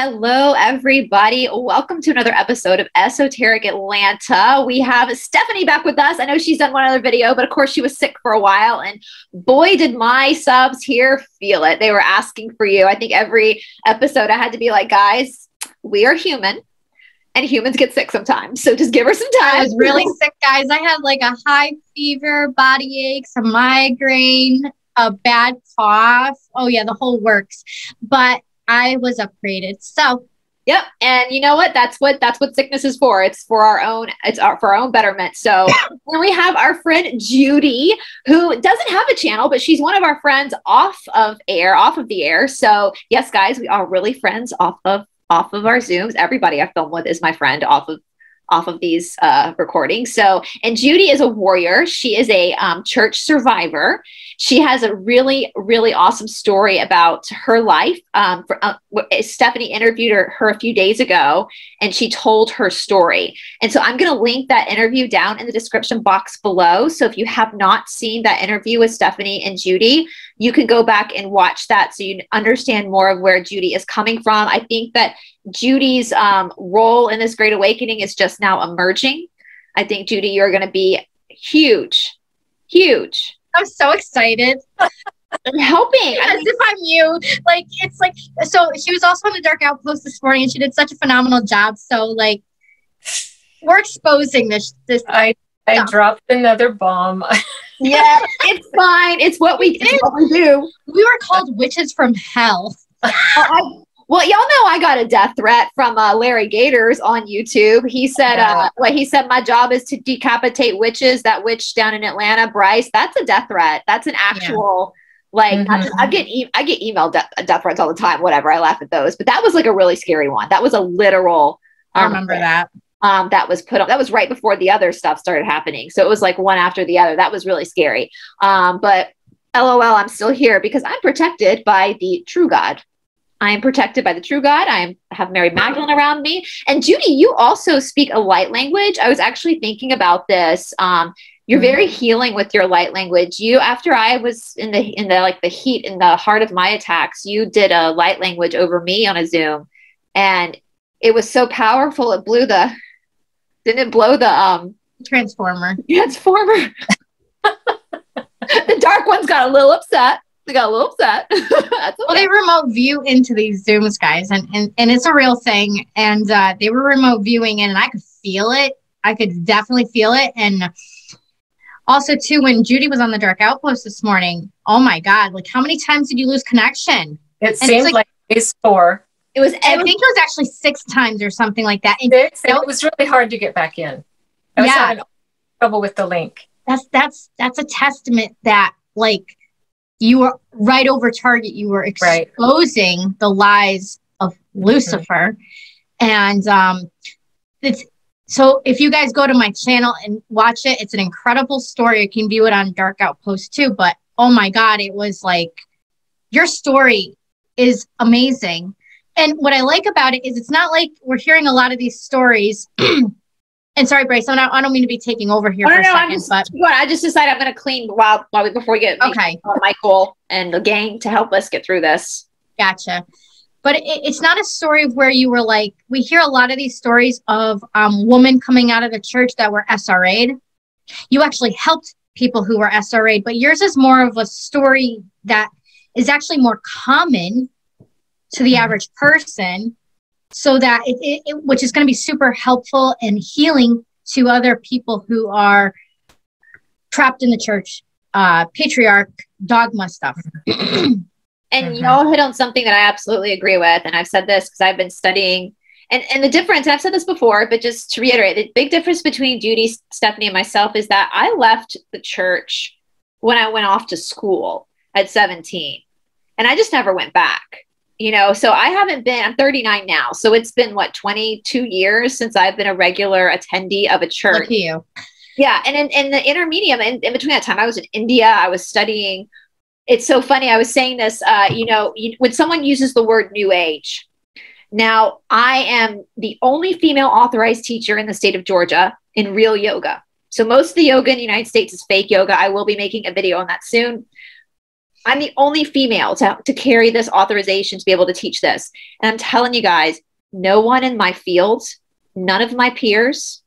Hello, everybody. Welcome to another episode of Esoteric Atlanta. We have Stephanie back with us. I know she's done one other video, but of course, she was sick for a while. And boy, did my subs here feel it. They were asking for you. I think every episode I had to be like, guys, we are human and humans get sick sometimes. So just give her some time. I was really sick, guys. I had like a high fever, body aches, a migraine, a bad cough. Oh, yeah, the whole works. But I was upgraded. So Yep. And you know what? That's what that's what sickness is for. It's for our own, it's our, for our own betterment. So then we have our friend Judy, who doesn't have a channel, but she's one of our friends off of air, off of the air. So yes, guys, we are really friends off of off of our Zooms. Everybody I film with is my friend off of off of these uh, recordings. So, and Judy is a warrior. She is a um, church survivor. She has a really, really awesome story about her life. Um, for, uh, Stephanie interviewed her, her a few days ago, and she told her story. And so, I'm going to link that interview down in the description box below. So, if you have not seen that interview with Stephanie and Judy, you can go back and watch that so you understand more of where Judy is coming from. I think that Judy's um, role in this great awakening is just now emerging. I think, Judy, you're going to be huge, huge. I'm so excited. I'm helping. As I mean, if I'm you. Like, it's like, so she was also on the Dark Outpost this morning and she did such a phenomenal job. So, like, we're exposing this. this I, I dropped another bomb. yeah, it's fine. It's what we, it's what we do. We were called witches from hell. I, well, y'all know I got a death threat from uh, Larry Gators on YouTube. He said, uh, "Well, he said my job is to decapitate witches. That witch down in Atlanta, Bryce. That's a death threat. That's an actual." Yeah. Like mm-hmm. I get e- I get emailed death, death threats all the time. Whatever, I laugh at those, but that was like a really scary one. That was a literal. Um, I remember that. Um, that was put on. That was right before the other stuff started happening. So it was like one after the other. That was really scary. Um, but LOL, I'm still here because I'm protected by the true God. I am protected by the true God. I am, have Mary Magdalene around me. And Judy, you also speak a light language. I was actually thinking about this. Um, you're very mm-hmm. healing with your light language. You, after I was in the in the like the heat in the heart of my attacks, you did a light language over me on a Zoom, and it was so powerful. It blew the didn't it blow the um transformer transformer. the dark ones got a little upset they got a little upset. okay. Well, they remote view into these Zooms, guys, and and, and it's a real thing. And uh, they were remote viewing, in, and I could feel it. I could definitely feel it. And also, too, when Judy was on the Dark Outpost this morning, oh my God, like how many times did you lose connection? It and seemed like, like phase four. It was, I think it was actually six times or something like that. And it, it was really hard to get back in. I was yeah. having trouble with the link. That's that's that's a testament that like you were right over target. You were exposing right. the lies of Lucifer. Mm-hmm. And um, it's so if you guys go to my channel and watch it, it's an incredible story. You can view it on Dark Outpost too. But oh my God, it was like your story is amazing. And what I like about it is it's not like we're hearing a lot of these stories And sorry, Bryce, I don't, I don't mean to be taking over here. Oh, for no, second, I'm just, but I just decided I'm going to clean while while we before we get okay. Michael and the gang to help us get through this. Gotcha. But it, it's not a story where you were like we hear a lot of these stories of um, women coming out of the church that were SRA'd. You actually helped people who were SRA'd, but yours is more of a story that is actually more common to the mm-hmm. average person so that it, it, it which is going to be super helpful and healing to other people who are trapped in the church uh patriarch dogma stuff and mm-hmm. you all hit on something that i absolutely agree with and i've said this because i've been studying and and the difference i've said this before but just to reiterate the big difference between judy stephanie and myself is that i left the church when i went off to school at 17 and i just never went back you know so i haven't been i'm 39 now so it's been what 22 years since i've been a regular attendee of a church. Look you. Yeah and in, in the intermediate in, in, between that time i was in india i was studying. It's so funny i was saying this uh, you know you, when someone uses the word new age now i am the only female authorized teacher in the state of georgia in real yoga. So most of the yoga in the united states is fake yoga. I will be making a video on that soon I'm the only female to, to carry this authorization to be able to teach this. And I'm telling you guys, no one in my field, none of my peers,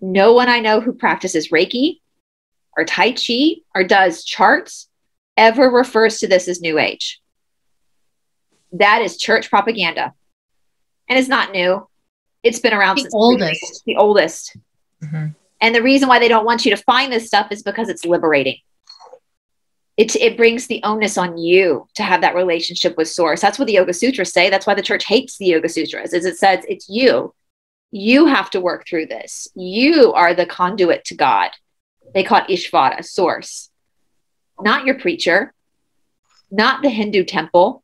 no one I know who practices Reiki or Tai Chi or does charts ever refers to this as New Age. That is church propaganda. And it's not new. It's been around The since oldest. the oldest. Mm-hmm. And the reason why they don't want you to find this stuff is because it's liberating. It, it brings the onus on you to have that relationship with source. That's what the Yoga Sutras say. That's why the church hates the Yoga Sutras, is it says it's you. You have to work through this. You are the conduit to God. They call it Ishvara, source. Not your preacher, not the Hindu temple.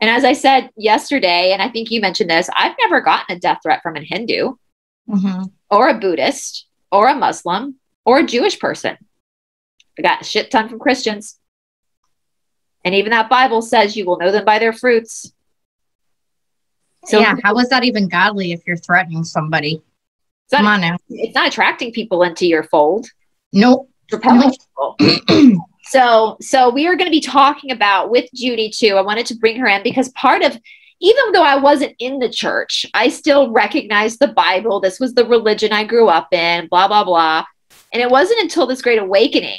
And as I said yesterday, and I think you mentioned this, I've never gotten a death threat from a Hindu Mhm. or a Buddhist or a Muslim or a Jewish person. I got a shit ton from Christians. And even that Bible says you will know them by their fruits. So yeah, how is that even godly if you're threatening somebody? it's not, Come on now. it's not attracting people into your fold. Nope. Repelling people. so so we are going to be talking about with Judy too. I wanted to bring her in because part of even though I wasn't in the church, I still recognized the Bible. This was the religion I grew up in, blah, blah, blah. And it wasn't until this great awakening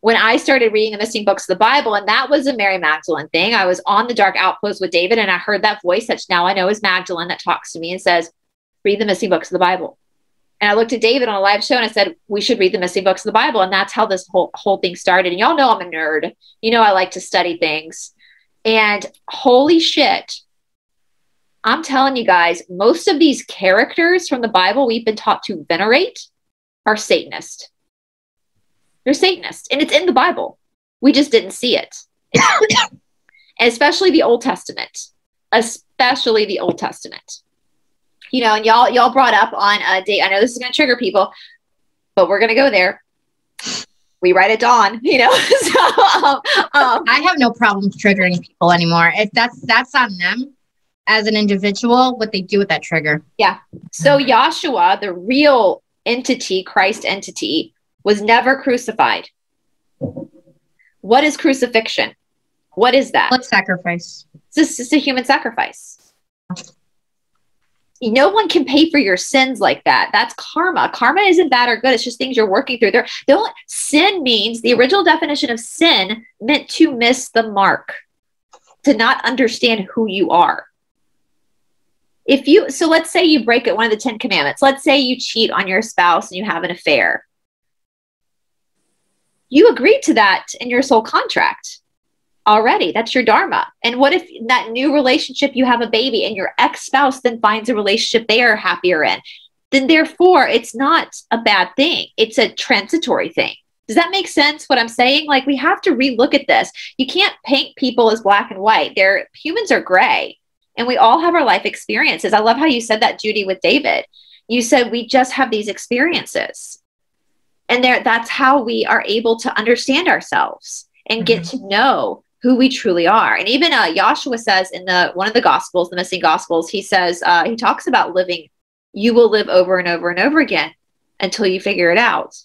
when I started reading the missing books of the Bible, and that was a Mary Magdalene thing. I was on the dark outpost with David, and I heard that voice that now I know is Magdalene that talks to me and says, Read the missing books of the Bible. And I looked at David on a live show and I said, We should read the missing books of the Bible. And that's how this whole whole thing started. And y'all know I'm a nerd. You know I like to study things. And holy shit, I'm telling you guys, most of these characters from the Bible we've been taught to venerate are Satanist. They're Satanist, and it's in the Bible. We just didn't see it. Especially the Old Testament, especially the Old Testament. You know, and y'all y'all brought up on a date. I know this is going to trigger people, but we're going to go there. We write at dawn, you know. so, um, um, I have no problem triggering people anymore. If that's that's on them as an individual, what they do with that trigger. Yeah. So Yahshua, the real entity, Christ entity, was never crucified. What is crucifixion? What is that? Let's sacrifice. It's just a human sacrifice. No one can pay for your sins like that. That's karma. Karma isn't bad or good. It's just things you're working through. There, the only, sin means the original definition of sin meant to miss the mark, to not understand who you are. If you, so let's say you break it, one of the Ten Commandments. Let's say you cheat on your spouse and you have an affair. You agreed to that in your soul contract already. That's your dharma. And what if that new relationship you have a baby and your ex spouse then finds a relationship they are happier in? Then therefore, it's not a bad thing. It's a transitory thing. Does that make sense? What I'm saying? Like we have to relook at this. You can't paint people as black and white. They're humans are gray, and we all have our life experiences. I love how you said that, Judy, with David. You said we just have these experiences and there that's how we are able to understand ourselves and get to know who we truly are and even uh, Joshua says in the one of the gospels the missing gospels he says uh, he talks about living you will live over and over and over again until you figure it out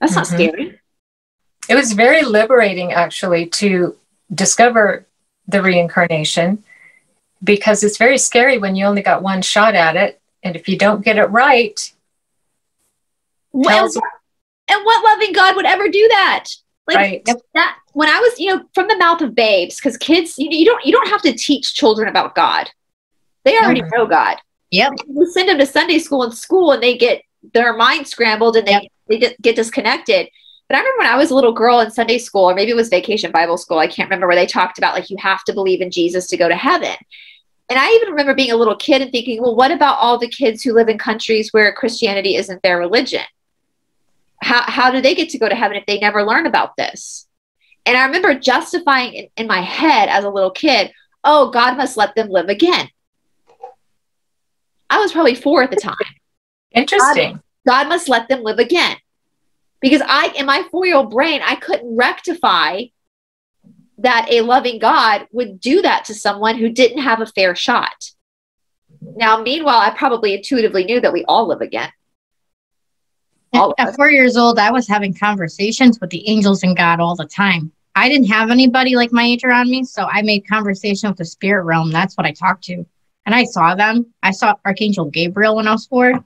that's not Mhm. scary It was very liberating, actually, to discover the reincarnation because it's very scary when you only got one shot at it. And if you don't get it right, tells you- and what loving god would ever do that like right. that when I was, you know, from the mouth of babes, because kids, you, you don't you don't have to teach children about God. They already Mhm. know God. Yep. We send them to Sunday school and school, and they get their mind scrambled and they Yep. they get, get disconnected. But I remember when I was a little girl in Sunday school, or maybe it was Vacation Bible School. I can't remember where they talked about like you have to believe in Jesus to go to heaven. And I even remember being a little kid and thinking, well, what about all the kids who live in countries where Christianity isn't their religion? How, how do they get to go to heaven if they never learn about this? And I remember justifying in, in my head as a little kid, oh, God must let them live again. I was probably four at the time. Interesting. God must let them live again. Because I, in my four year old brain, I couldn't rectify that a loving God would do that to someone who didn't have a fair shot. Now, meanwhile, I probably intuitively knew that we all live again. At four years old, I was having conversations with the angels and God all the time. I didn't have anybody like my age around me, so I made conversation with the spirit realm. That's what I talked to. And I saw them. I saw Archangel Gabriel when I was four.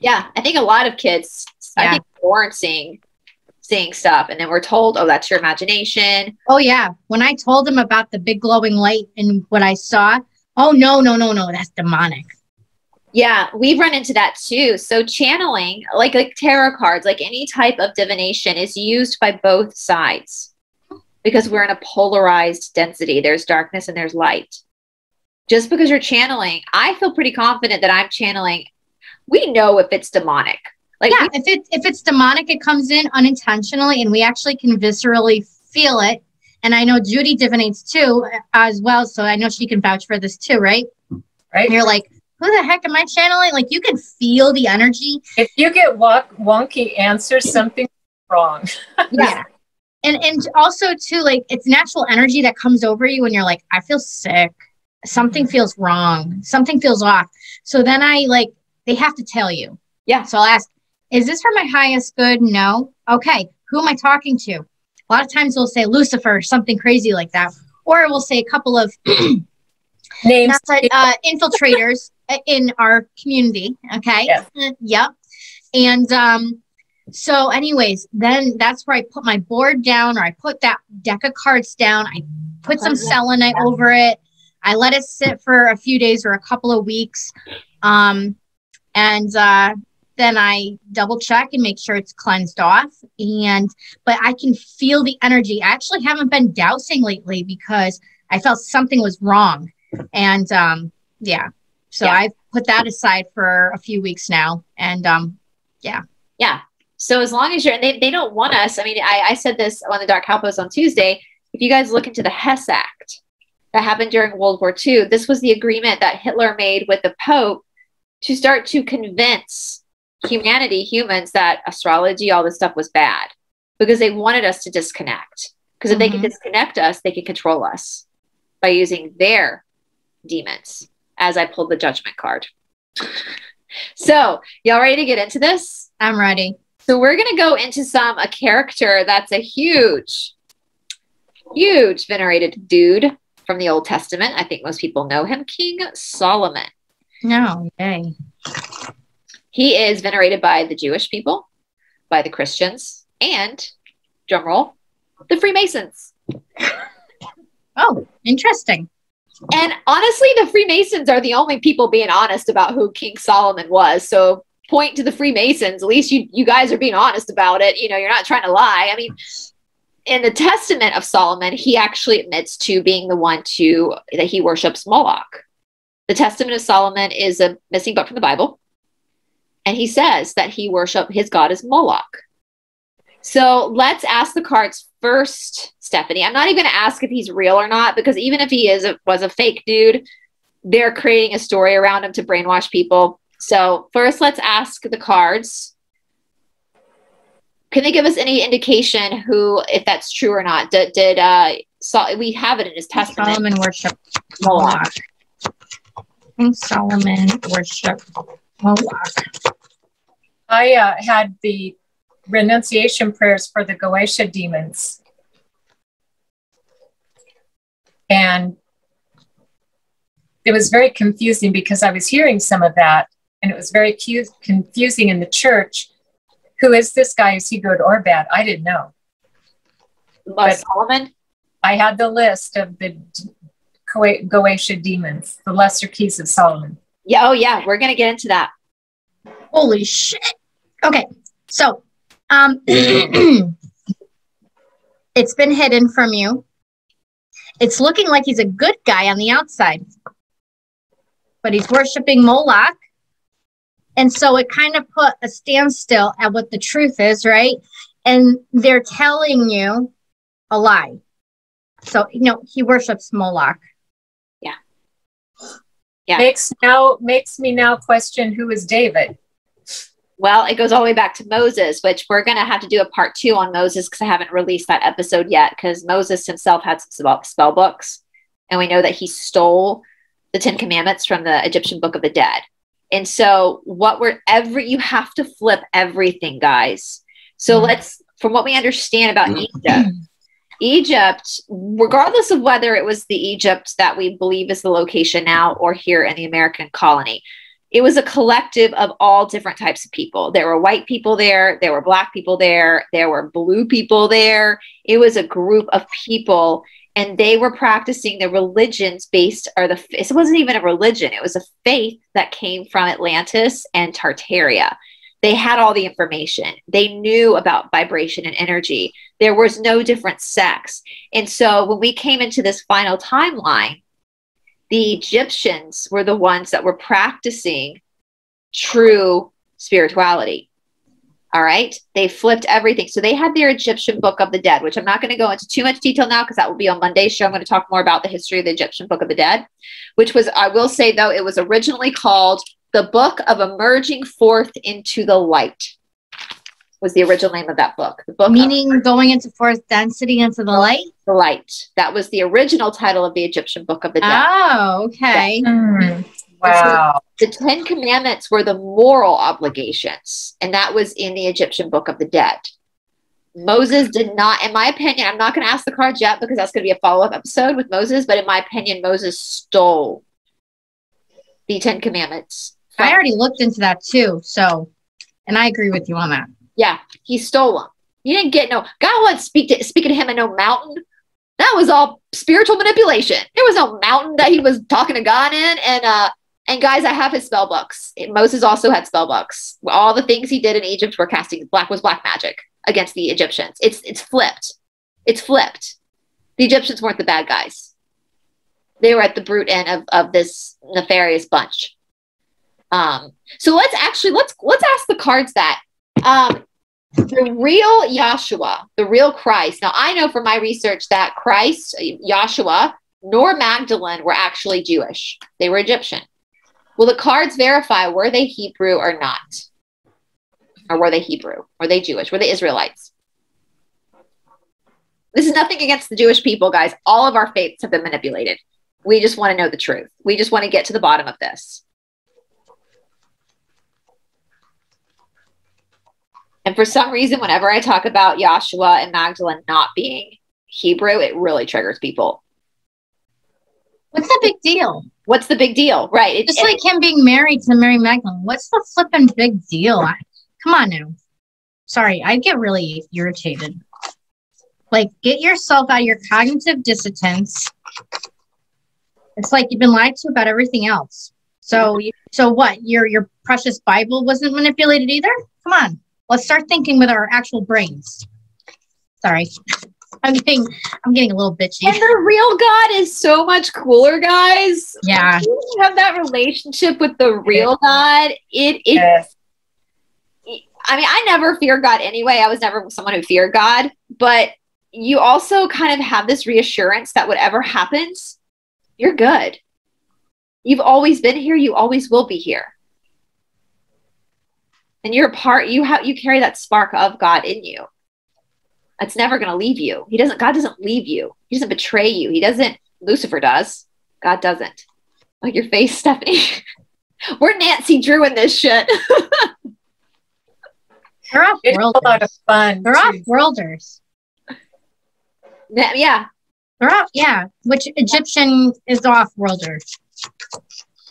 Yeah, I think a lot of kids, I Yeah. think, born seeing seeing stuff, and then we're told, "Oh, that's your imagination." Oh yeah. When I told them about the big glowing light and what I saw, oh no, no, no, no, that's demonic. Yeah, we've run into that too. So channeling, like like tarot cards, like any type of divination, is used by both sides because we're in a polarized density. There's darkness and there's light. Just because you're channeling, I feel pretty confident that I'm channeling. We know if it's demonic. Like yeah, if it if it's demonic, it comes in unintentionally, and we actually can viscerally feel it. And I know Judy divinates too, uh, as well, so I know she can vouch for this too, right? right? And you're like, who the heck am I channeling? Like you can feel the energy. If you get wonky answers, something wrong. Yeah. And and also too, like it's natural energy that comes over you when you're like, I feel sick. Something feels wrong. Something feels off. So then I like they have to tell you. Yeah. So I'll ask, is this for my highest good? No. Okay. Who am I talking to? A lot of times we'll say Lucifer, something crazy like that. Or we'll say a couple of Names. uh, infiltrators in our community. Okay. Yes. Uh, Yep. And um, so, anyways, then that's where I put my board down, or I put that deck of cards down. I put some selenite over it. I let it sit for a few days or a couple of weeks. Um, and uh, then I double check and make sure it's cleansed off. And but I can feel the energy. I actually haven't been dowsing lately because I felt something was wrong. And um, yeah, so Yeah. I've put that aside for a few weeks now. And um, Yeah. Yeah. So as long as you're, and they, they don't want us. I mean, I, I said this on the Dark Outpost on Tuesday. If you guys look into the Hess Act that happened during World War II, this was the agreement that Hitler made with the Pope to start to convince humanity, humans, that astrology, all this stuff was bad because they wanted us to disconnect. Because if they can Mhm. disconnect us, they can control us by using their demons. As I pulled the judgment card. so, y'all ready to get into this? I'm ready. So we're going to go into some a character that's a huge, huge venerated dude from the Old Testament. I think most people know him, King Solomon. No, yay. He is venerated by the Jewish people, by the Christians, and drumroll, the Freemasons. Oh, interesting. And honestly, the Freemasons are the only people being honest about who King Solomon was. So point to the Freemasons. At least you you guys are being honest about it. You know, you're not trying to lie. I mean, in the Testament of Solomon, he actually admits to being the one to that he worships Moloch. The Testament of Solomon is a missing book from the Bible. And he says that he worship his god is Moloch. So let's ask the cards first, Stephanie. I'm not even going to ask if he's real or not because even if he is a, was a fake dude, they're creating a story around him to brainwash people. So first, let's ask the cards. Can they give us any indication who, if that's true or not? Did, did uh, so we have it in his testament? Solomon worship Moloch. Moloch. King Solomon worship Moloch. I uh, had the renunciation prayers for the Goetia demons. And it was very confusing because I was hearing some of that, and it was very cu- confusing in the church. Who is this guy? Is he good or bad? I didn't know. Uh, Solomon? I had the list of the d- Goetia demons, the lesser keys of Solomon. Yeah. Oh, yeah. We're gonna get into that. Holy shit. Okay, so um it's been hidden from you. It's looking like he's a good guy on the outside, but he's worshiping Moloch. And so it kind of put a standstill at what the truth is, right? And they're telling you a lie. So, you know, he worships Moloch. Yeah. Yeah. Makes now makes me now question who is David. Well, it goes all the way back to Moses, which we're going to have to do a part two on Moses because I haven't released that episode yet because Moses himself had some spell, books. And we know that he stole the Ten Commandments from the Egyptian Book of the Dead. And so, what we're every you have to flip everything, guys. So mm-hmm. let's, from what we understand about mm-hmm. Egypt, Egypt, regardless of whether it was the Egypt that we believe is the location now or here in the American colony, it was a collective of all different types of people. There were white people there, there were black people there, there were blue people there. It was a group of people and they were practicing the religions based or the it wasn't even a religion, it was a faith that came from Atlantis and Tartaria. They had all the information. They knew about vibration and energy. There was no different sex. And so when we came into this final timeline, the Egyptians were the ones that were practicing true spirituality. All right. They flipped everything. So they had their Egyptian Book of the Dead, which I'm not going to go into too much detail now because that will be on Monday's show. I'm going to talk more about the history of the Egyptian Book of the Dead, which was, I will say though, it was originally called the Book of Emerging Forth into the Light was the original name of that book. The book meaning of, going into fourth density into the light. The light. That was the original title of the Egyptian Book of the Dead. Oh, okay. Yeah. Mm, wow. So the Ten Commandments were the moral obligations, and that was in the Egyptian Book of the Dead. Moses did not, in my opinion, I'm not going to ask the cards yet because that's going to be a follow up episode with Moses, but in my opinion, Moses stole the Ten Commandments. I already looked into that too. So, and I agree with you on that. Yeah, he stole them. He didn't get no. God was speak to speaking to him in no mountain. That was all spiritual manipulation. There was no mountain that he was talking to God in. And uh, and guys, I have his spell books. Moses also had spell books. All the things he did in Egypt were casting black was black magic against the Egyptians. It's it's flipped. It's flipped. The Egyptians weren't the bad guys. They were at the brute end of, of this nefarious bunch. Um, so let's actually let's let's ask the cards that um, the real Yahshua, the real Christ. Now, I know from my research that Christ, Yahshua, nor Magdalene were actually Jewish, they were Egyptian. Will the cards verify were they Hebrew or not? Or were they Hebrew? Were they Jewish? Were they Israelites? This is nothing against the Jewish people, guys. All of our faiths have been manipulated. We just want to know the truth. We just want to get to the bottom of this. And for some reason, whenever I talk about Joshua and Magdalene not being Hebrew, it really triggers people. What's the big deal? What's the big deal? Right. It, Just it, like him being married to Mary Magdalene. What's the flipping big deal? Come on now. Sorry, I get really irritated. Like, get yourself out of your cognitive dissonance. It's like you've been lied to about everything else. So, so what? Your your precious Bible wasn't manipulated either. Come on. Let's start thinking with our actual brains. Sorry. I'm getting I'm getting a little bitchy. And the real God is so much cooler, guys. Yeah. you have that relationship with the real God, it it yes. I mean, I never fear God anyway. I was never someone who feared God, but you also kind of have this reassurance that whatever happens, you're good. You've always been here, you always will be here and you're a part you have you carry that spark of god in you. It's never going to leave you. He doesn't god doesn't leave you. He doesn't betray you. He doesn't lucifer does. God doesn't. Like your face stephanie. We're nancy drew in this shit. They're off it's a lot of fun they're off worlders. Yeah. They're off yeah which egyptian is off worlder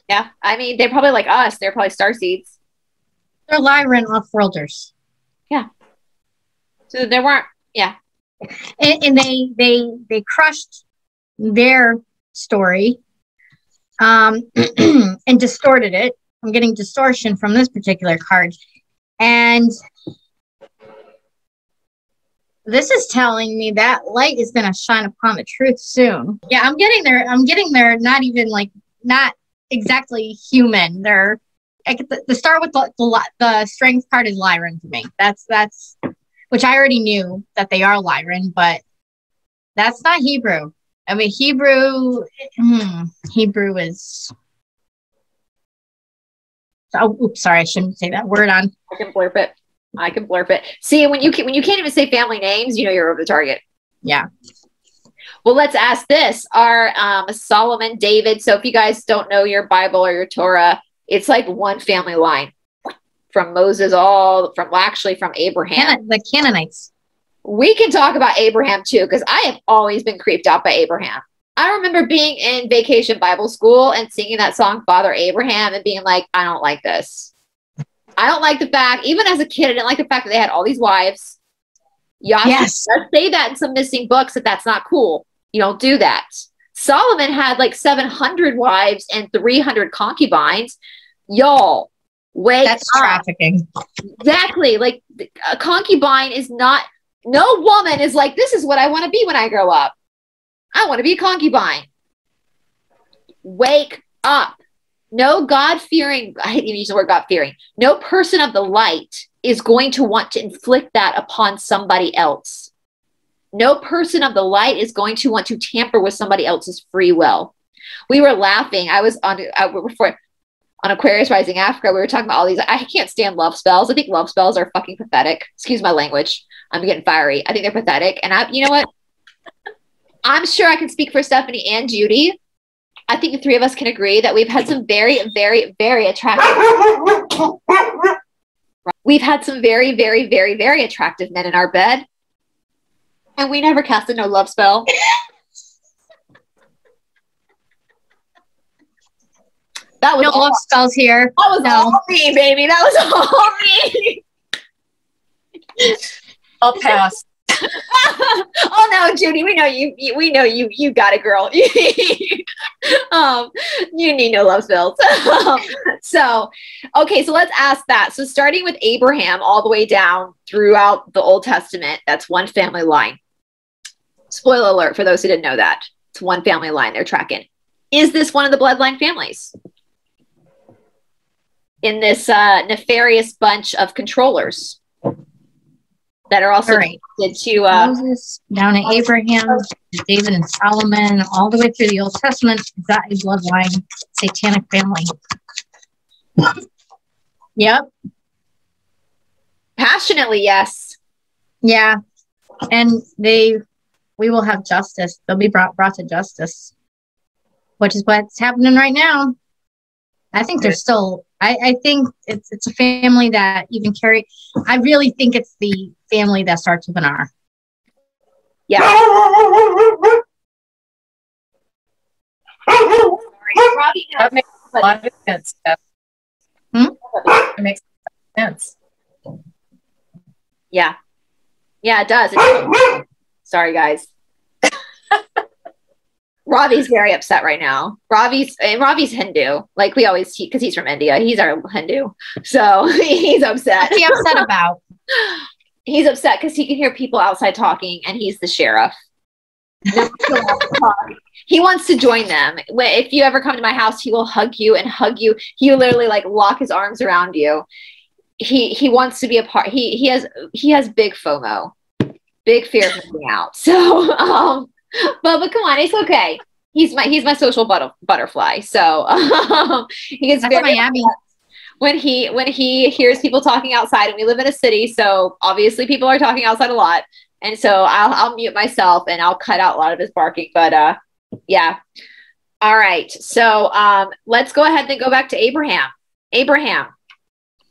yeah i mean they're probably like us. They're probably star seeds Lyran off-worlders. Yeah. So there weren't, yeah. And, and they they they crushed their story um, and distorted it. I'm getting distortion from this particular card. And this is telling me that light is going to shine upon the truth soon. Yeah, I'm getting there. I'm getting there. Not even like, not exactly human. They're the, the start with the, the, the strength card is Lyran to me. That's that's which I already knew that they are Lyran, but that's not Hebrew. I mean, Hebrew, hmm, Hebrew is. Oh, oops, sorry, I shouldn't say that word on. I can blurp it. I can blurp it. See, when you can, when you can't even say family names, you know you're over the target. Yeah. Well, let's ask this: Are um, Solomon, David? So, if you guys don't know your Bible or your Torah, It's like one family line from Moses, all from actually from Abraham. The Canaanites. We can talk about Abraham too, because I have always been creeped out by Abraham. I remember being in vacation Bible school and singing that song, Father Abraham, and being like, I don't like this. I don't like the fact, even as a kid, I didn't like the fact that they had all these wives. Yahshua Yes. does say that in some missing books that that's not cool. You don't do that. Solomon had like 700 wives and 300 concubines. Y'all, wake That's up. trafficking. Exactly. Like a concubine is not, no woman is like, this is what I want to be when I grow up. I want to be a concubine. Wake up. No God fearing, I hate to use the word God fearing, no person of the light is going to want to inflict that upon somebody else. No person of the light is going to want to tamper with somebody else's free will. We were laughing. I was on, I, before, on Aquarius Rising Africa, we were talking about all these. I can't stand love spells. I think love spells are fucking pathetic. Excuse my language. I'm getting fiery. I think they're pathetic. And I, you know what? I'm sure I can speak for Stephanie and Judy. I think the three of us can agree that we've had some very, very, very attractive. We've had some very, very, very, very attractive men in our bed, and we never casted no love spell. That was No all, spells here. that was no. all me, baby. That was all me. I'll pass. oh no, Judy, we know you, you. We know you. You got it, girl. um, you need no love spells. So, okay, so let's ask that. So, starting with Abraham all the way down throughout the Old Testament, that's one family line. Spoiler alert for those who didn't know that. It's one family line they're tracking. Is this one of the bloodline families? In this uh, nefarious bunch of controllers that are also right. connected to uh, Moses, down to Abraham, David and Solomon, all the way through the Old Testament, is that a bloodline satanic family? Yep. passionately, yes. Yeah. And they we will have justice. They'll be brought brought to justice. Which is what's happening right now. I think there's still I, I think it's it's a family that even carry I really think it's the family that starts with an R. Yeah. Sorry. That makes a lot of sense. Hmm? That makes sense. Yeah. Yeah, it does. It- Sorry, guys. Ravi's very upset right now. Ravi's and Ravi's Hindu, like we always teach because he's from India. He's our Hindu, so he's upset. What's he upset about? He's upset because he can hear people outside talking, and he's the sheriff. No one wants to talk. he wants to join them. If you ever come to my house, he will hug you and hug you. He will literally like lock his arms around you. He he wants to be a part. He he has he has big FOMO, big fear of missing out. So um, but but come on, it's okay. He's my he's my social butter, butterfly. So um, he gets That's very Miami. when he when he hears people talking outside and we live in a city so obviously people are talking outside a lot and so I'll, I'll mute myself and I'll cut out a lot of his barking but uh yeah all right so um let's go ahead and go back to Abraham Abraham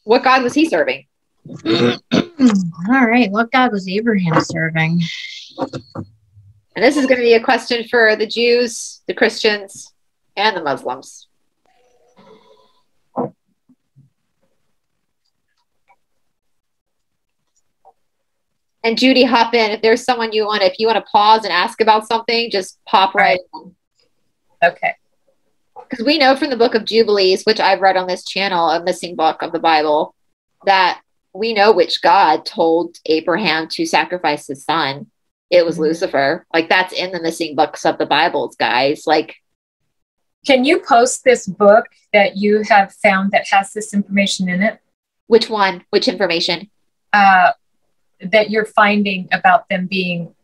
what God was he serving All right. What God was Abraham serving? And this is going to be a question for the Jews the Christians and the Muslims and Judy, hop in. If there's someone you want, if you want to pause and ask about something, just pop right in. Okay. Because we know from the book of Jubilees, which I've read on this channel, a missing book of the Bible, that we know which God told Abraham to sacrifice his son. It was. Lucifer. Like that's in the missing books of the Bibles, guys. Like, Can you post this book that you have found that has this information in it? which one? Which information? Uh, that you're finding about them being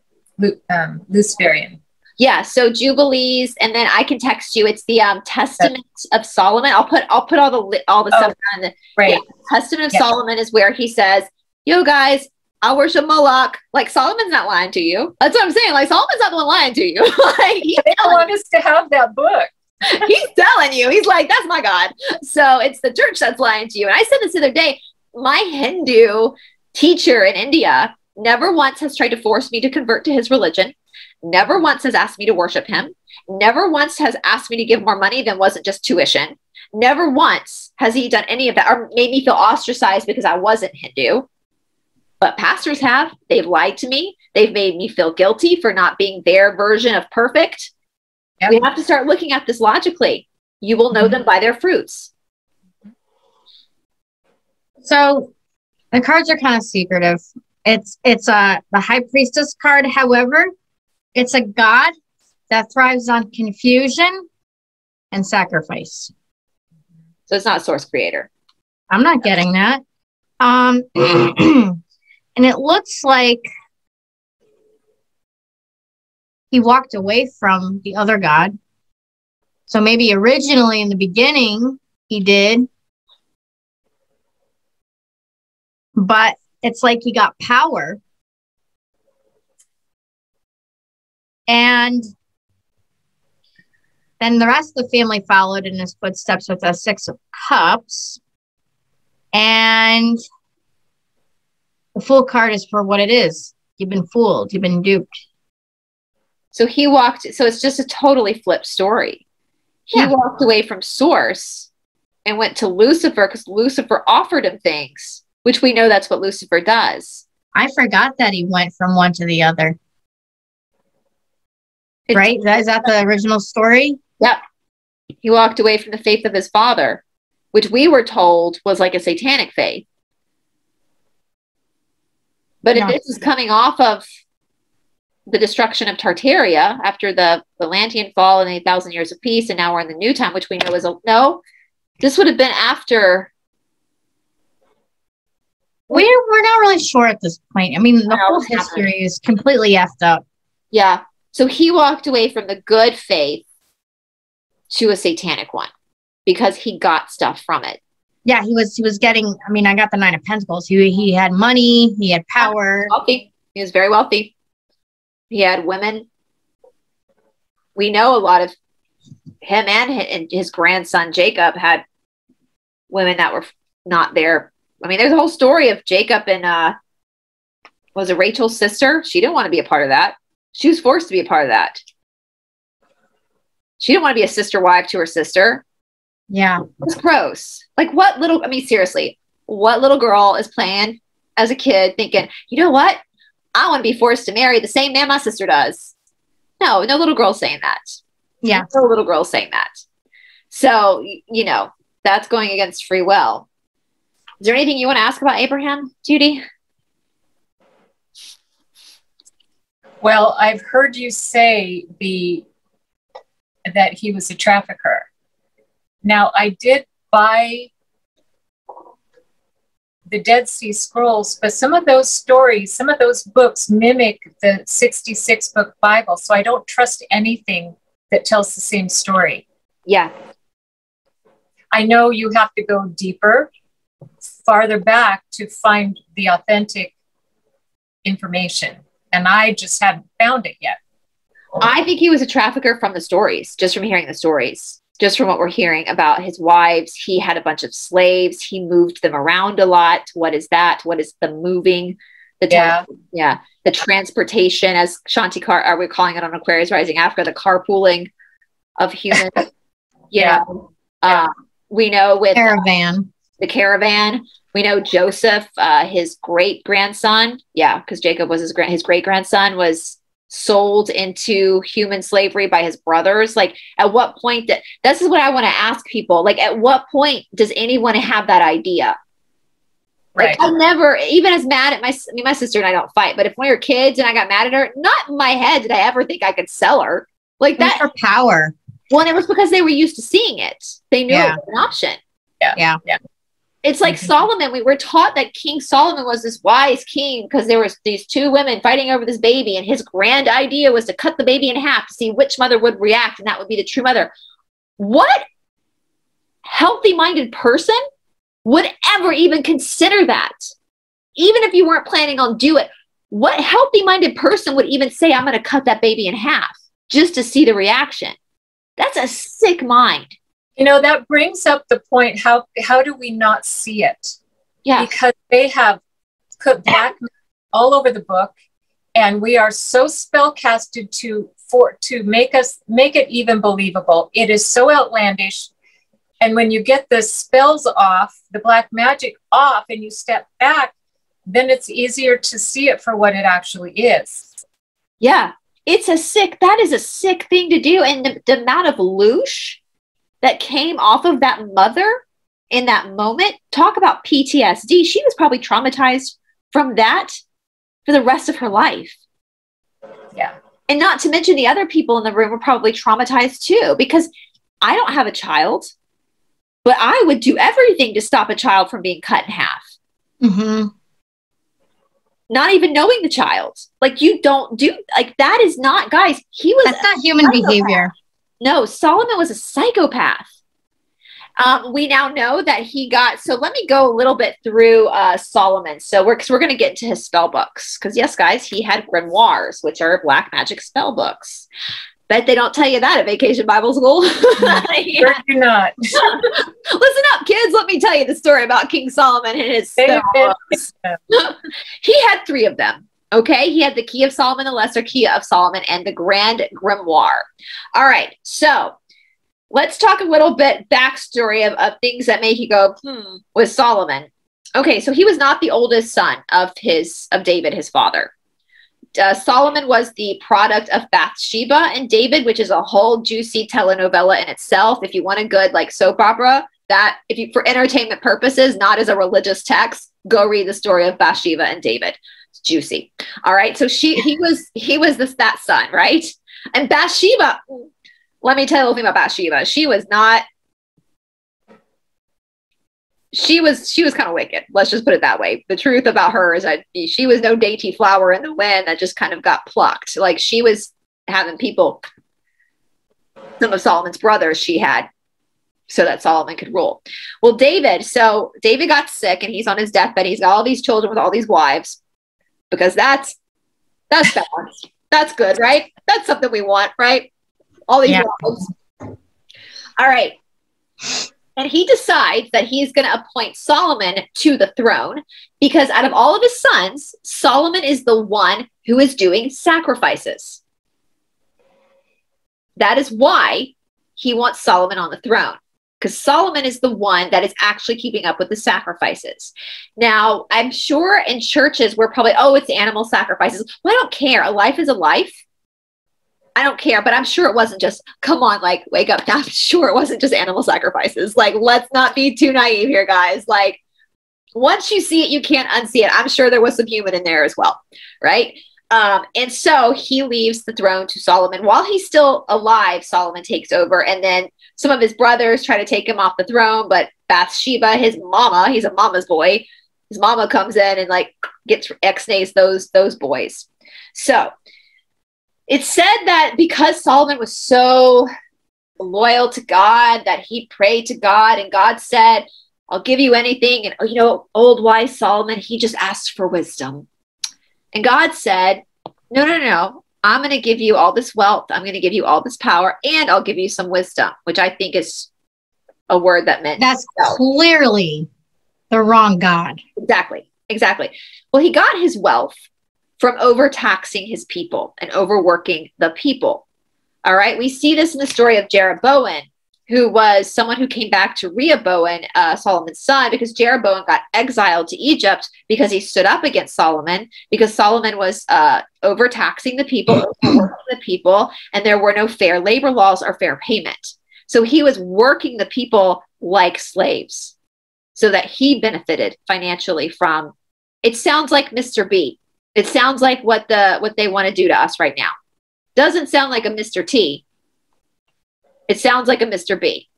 um, Luciferian. Yeah, so Jubilees, and then I can text you. It's the um, Testament of Solomon. I'll put I'll put all the all the Oh. stuff on the Right. Yeah. Testament of Yeah. Solomon is where he says, "Yo, guys, I worship Moloch." Like Solomon's not lying to you. That's what I'm saying. Like Solomon's not the one lying to you. like he's They don't telling want us to have that book. He's telling you. He's like, that's my God. So it's the church that's lying to you. And I said this the other day. My Hindu teacher in India never once has tried to force me to convert to his religion, never once has asked me to worship him, never once has asked me to give more money than wasn't just tuition. Never once has he done any of that or made me feel ostracized because I wasn't Hindu. But pastors have. They've lied to me. They've made me feel guilty for not being their version of perfect. Yep. We have to start looking at this logically. You will know mm-hmm. them by their fruits. So the cards are kind of secretive. It's it's a the high priestess card, however, it's a god that thrives on confusion and sacrifice. So it's not source creator. I'm not getting that. Um and it looks like he walked away from the other god. So maybe originally in the beginning he did. But it's like he got power. And then the rest of the family followed in his footsteps with a six of cups. And the fool card is for what it is. You've been fooled, you've been duped. So he walked, so it's just a totally flipped story. He yeah. walked away from Source and went to Lucifer because Lucifer offered him things, which we know that's what Lucifer does. I forgot that he went from one to the other. It, right? Is that the original story? Yep. He walked away from the faith of his father, which we were told was like a satanic faith. But yeah. this is coming off of the destruction of Tartaria after the Atlantean fall and 8,000 years of peace, and now we're in the new time, which we know is a no. This would have been after. We're, we're not really sure at this point. I mean, the whole history is completely effed up. Yeah. So he walked away from the good faith to a satanic one because he got stuff from it. Yeah, he was he was getting. I mean, I got the nine of pentacles. He he had money. He had power. Wealthy. He was very wealthy. He had women. We know a lot of him and his grandson Jacob had women that were not there. I mean, there's a whole story of Jacob and uh was it Rachel's sister? She didn't want to be a part of that. She was forced to be a part of that. She didn't want to be a sister wife to her sister. Yeah. It's gross. Like what little I mean seriously, what little girl is playing as a kid thinking, "You know what? I want to be forced to marry the same man my sister does." No, no little girl saying that. Yeah. No little girl saying that. So, you know, that's going against free will. Is there anything you want to ask about Abraham, Judy? Well, I've heard you say the that he was a trafficker. Now, I did buy the Dead Sea Scrolls, but some of those stories, some of those books mimic the 66 book Bible. So I don't trust anything that tells the same story. Yeah. I know you have to go deeper, farther back to find the authentic information. And I just haven't found it yet. I think he was a trafficker from the stories, just from hearing the stories, just from what we're hearing about his wives. He had a bunch of slaves. He moved them around a lot. What is that? What is the moving? The yeah, yeah, the transportation, as Shanti Car, are we calling it on Aquarius Rising Africa? The carpooling of humans. yeah, uh, we know with caravan, the caravan. We know Joseph, uh, his great grandson. Yeah, because Jacob was his grand, his great grandson was sold into human slavery by his brothers? Like at what point that this is what i want to ask people like at what point does anyone have that idea? Right. like i never even as mad at my I mean, my sister and i don't fight but if we were kids and i got mad at her not in my head did i ever think i could sell her. Like that for power. Well and it was because they were used to seeing it. They knew yeah. it was an option. Yeah. Yeah. Yeah it's like mm-hmm. Solomon. We were taught that King Solomon was this wise king because there was these two women fighting over this baby, and his grand idea was to cut the baby in half to see which mother would react, and that would be the true mother. What healthy-minded person would ever even consider that? Even if you weren't planning on do it, what healthy-minded person would even say, "I'm going to cut that baby in half"? Just to see the reaction. That's a sick mind. You know, that brings up the point how how do we not see it? Yeah. Because they have put black all over the book and we are so spellcasted to for to make us make it even believable. It is so outlandish. And when you get the spells off, the black magic off, and you step back, then it's easier to see it for what it actually is. Yeah, it's a sick, that is a sick thing to do. And the, the amount of loosh that came off of that mother in that moment, talk about PTSD. She was probably traumatized from that for the rest of her life. Yeah. And not to mention the other people in the room were probably traumatized too, because I don't have a child, but I would do everything to stop a child from being cut in half. Mm-hmm. Not even knowing the child. Like you don't do like that is not guys. He was That's not human behavior. No, Solomon was a psychopath. Um, we now know that he got. So let me go a little bit through uh, Solomon. So we're because we're going to get into his spell books. Because yes, guys, he had grimoires, which are black magic spell books. Bet they don't tell you that at Vacation Bible School. Sure do not. Listen up, kids. Let me tell you the story about King Solomon and his spell books. he had three of them. Okay, he had the Key of Solomon, the Lesser Key of Solomon, and the Grand Grimoire. All right, so let's talk a little bit backstory of, of things that make you go hmm with Solomon. Okay, so he was not the oldest son of his of David, his father. Uh, Solomon was the product of Bathsheba and David, which is a whole juicy telenovela in itself. If you want a good like soap opera, that if you for entertainment purposes, not as a religious text, go read the story of Bathsheba and David. Juicy. All right, so she he was he was this that son, right? And Bathsheba, let me tell you a little thing about Bathsheba. She was not. She was she was kind of wicked. Let's just put it that way. The truth about her is that she was no dainty flower in the wind that just kind of got plucked. Like she was having people. Some of Solomon's brothers she had, so that Solomon could rule. Well, David. So David got sick and he's on his deathbed. He's got all these children with all these wives, because that's that's that's good, right? That's something we want, right? all these Yeah. All right. And he decides that he's going to appoint Solomon to the throne because out of all of his sons, Solomon is the one who is doing sacrifices. That is why he wants Solomon on the throne because Solomon is the one that is actually keeping up with the sacrifices. Now, I'm sure in churches we're probably, oh, it's animal sacrifices. Well, I don't care. A life is a life. I don't care, but I'm sure it wasn't just, come on, like, wake up. I'm sure it wasn't just animal sacrifices. Like, let's not be too naive here, guys. Like, once you see it, you can't unsee it. I'm sure there was some human in there as well, right? Um, and so he leaves the throne to Solomon. While he's still alive, Solomon takes over, and then some of his brothers try to take him off the throne, but Bathsheba, his mama, he's a mama's boy, his mama comes in and like gets ex-nays those those boys. So it's said that because Solomon was so loyal to God that he prayed to God and God said, I'll give you anything. And you know, old wise Solomon, he just asked for wisdom. And God said, No, no, no. I'm going to give you all this wealth. I'm going to give you all this power, and I'll give you some wisdom, which I think is a word that meant That's clearly the wrong God. Exactly. Exactly. Well, he got his wealth from overtaxing his people and overworking the people. All right. We see this in the story of Jeroboam, who was someone who came back to Rehoboam, uh, Solomon's son, because Jeroboam got exiled to Egypt because he stood up against Solomon, because Solomon was uh, overtaxing the people, overworking the people, and there were no fair labor laws or fair payment. So he was working the people like slaves so that he benefited financially from it sounds like Mr. B. It sounds like what the what they want to do to us right now. Doesn't sound like a Mr. T. It sounds like a Mr. B.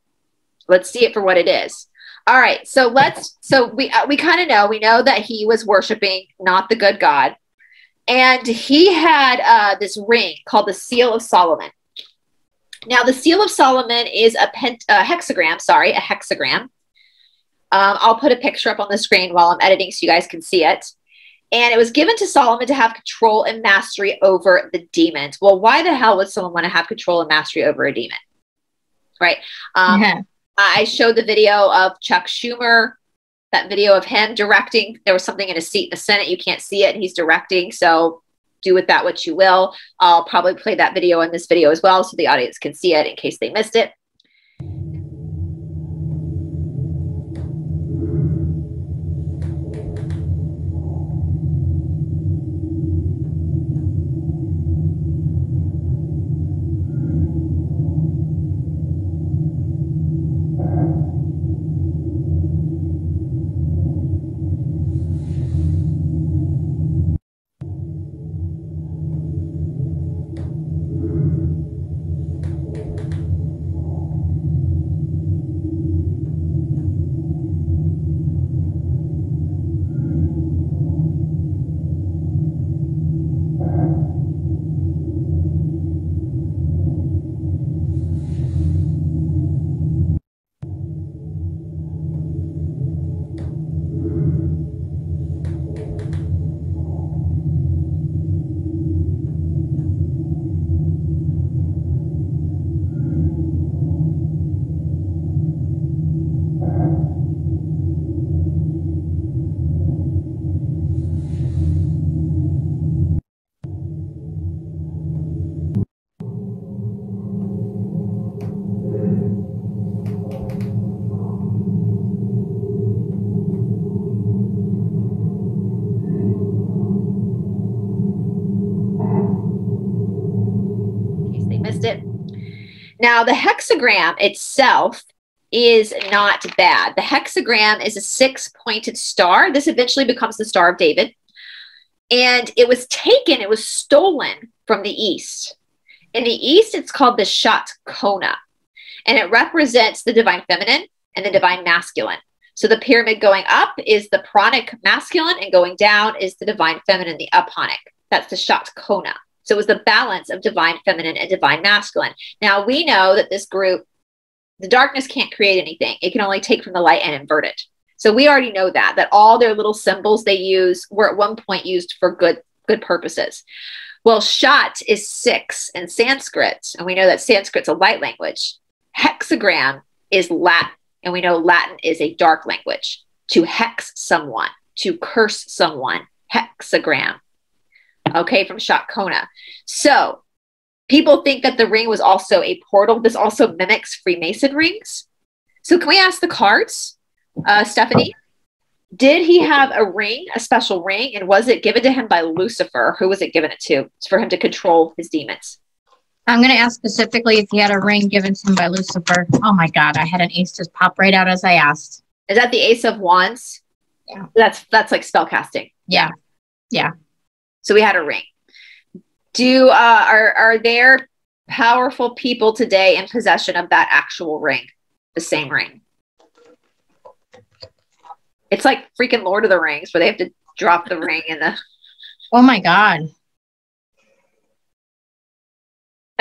Let's see it for what it is. All right, so let's so we uh, we kind of know we know that he was worshiping not the good God, and he had uh, this ring called the Seal of Solomon. Now, the Seal of Solomon is a, pent, a hexagram. Sorry, a hexagram. Um, I'll put a picture up on the screen while I'm editing so you guys can see it. And it was given to Solomon to have control and mastery over the demons. Well, why the hell would someone want to have control and mastery over a demon? Right? Um, yeah. I showed the video of Chuck Schumer, that video of him directing. There was something in a seat in the Senate. You can't see it. He's directing. So do with that what you will. I'll probably play that video in this video as well so the audience can see it in case they missed it. Itself is not bad. The hexagram is a six pointed star. This eventually becomes the Star of David. And it was taken, it was stolen from the East. In the East, it's called the Shatkona, and it represents the divine feminine and the divine masculine. So the pyramid going up is the pranic masculine, and going down is the divine feminine, the aponic. That's the Shatkona. So it was the balance of divine feminine and divine masculine. Now we know that this group, the darkness can't create anything. It can only take from the light and invert it. So we already know that that all their little symbols they use were at one point used for good good purposes. Well, shat is six in Sanskrit, and we know that Sanskrit's a light language. Hexagram is Latin, and we know Latin is a dark language. To hex someone, to curse someone, hexagram okay, from Shatkona. So people think that the ring was also a portal. This also mimics Freemason rings. So can we ask the cards, uh, Stephanie? Did he have a ring, a special ring, and was it given to him by Lucifer? Who was it given it to? For him to control his demons. I'm going to ask specifically if he had a ring given to him by Lucifer. Oh my God, I had an ace just pop right out as I asked. Is that the Ace of Wands? Yeah. That's that's like spell casting. Yeah. Yeah. So we had a ring. Do uh, are are there powerful people today in possession of that actual ring, the same ring? It's like freaking Lord of the Rings, where they have to drop the ring in the. Oh my god!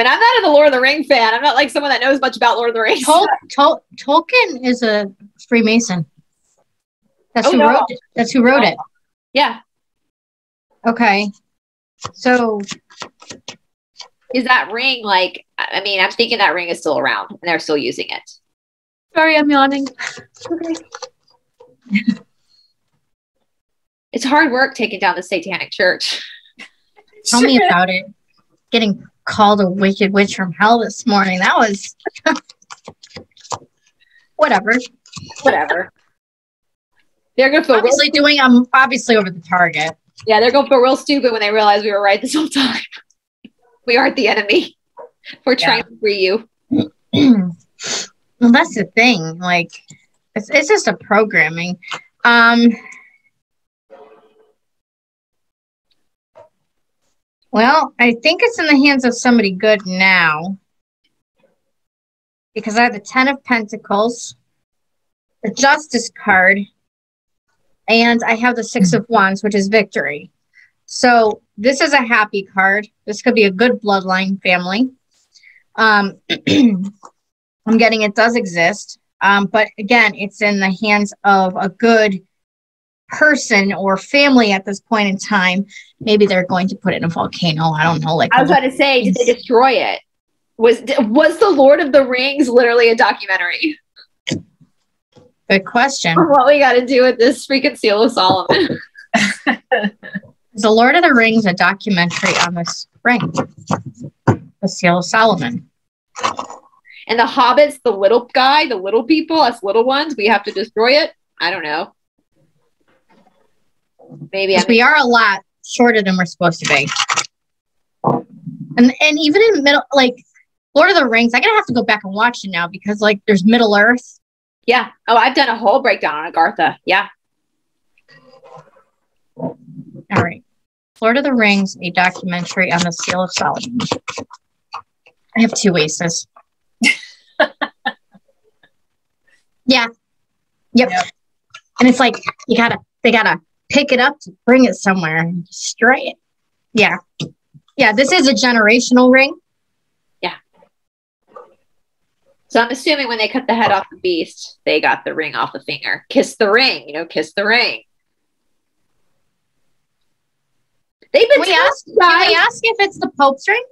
And I'm not a Lord of the Ring fan. I'm not like someone that knows much about Lord of the Rings. Tol- Tol- Tolkien is a Freemason. That's oh, who no. wrote it. That's who wrote it. Yeah. Okay. So is that ring like I mean, I'm thinking that ring is still around and they're still using it. Sorry, I'm yawning. Okay. it's hard work taking down the satanic church. Tell me about it. Getting called a wicked witch from hell this morning. That was whatever. Whatever. They're gonna feel obviously doing I'm obviously over the target. Yeah, they're going to feel real stupid when they realize we were right this whole time. we aren't the enemy. We're trying yeah. to free you. well, that's the thing. Like, it's, it's just a programming. Um, well, I think it's in the hands of somebody good now because I have the Ten of Pentacles, the Justice card, and I have the Six of Wands, which is victory. So this is a happy card. This could be a good bloodline family. Um, I'm getting it does exist. Um, but again, it's in the hands of a good person or family at this point in time. Maybe they're going to put it in a volcano. I don't know. Like I was about to say, did they destroy it? Was was the Lord of the Rings literally a documentary? Good question. What we got to do with this freaking Seal of Solomon? Is The Lord of the Rings a documentary on this ring? The Seal of Solomon. And the hobbits, the little guy, the little people, us little ones, we have to destroy it. I don't know. Maybe I'm we are a lot shorter than we're supposed to be. And and even in middle like Lord of the Rings, I'm gonna have to go back and watch it now because like there's Middle Earth. Yeah. Oh, I've done a whole breakdown on Agartha. Yeah. All right. Lord of the Rings, a documentary on the Seal of Solomon. I have two aces. yeah. Yep. Yep. And it's like you gotta they gotta pick it up to bring it somewhere and destroy it. Yeah. Yeah, this is a generational ring. So I'm assuming when they cut the head oh. off the beast, they got the ring off the finger. Kiss the ring, you know, kiss the ring. They've been Can we ask can we ask if it's the Pope's ring?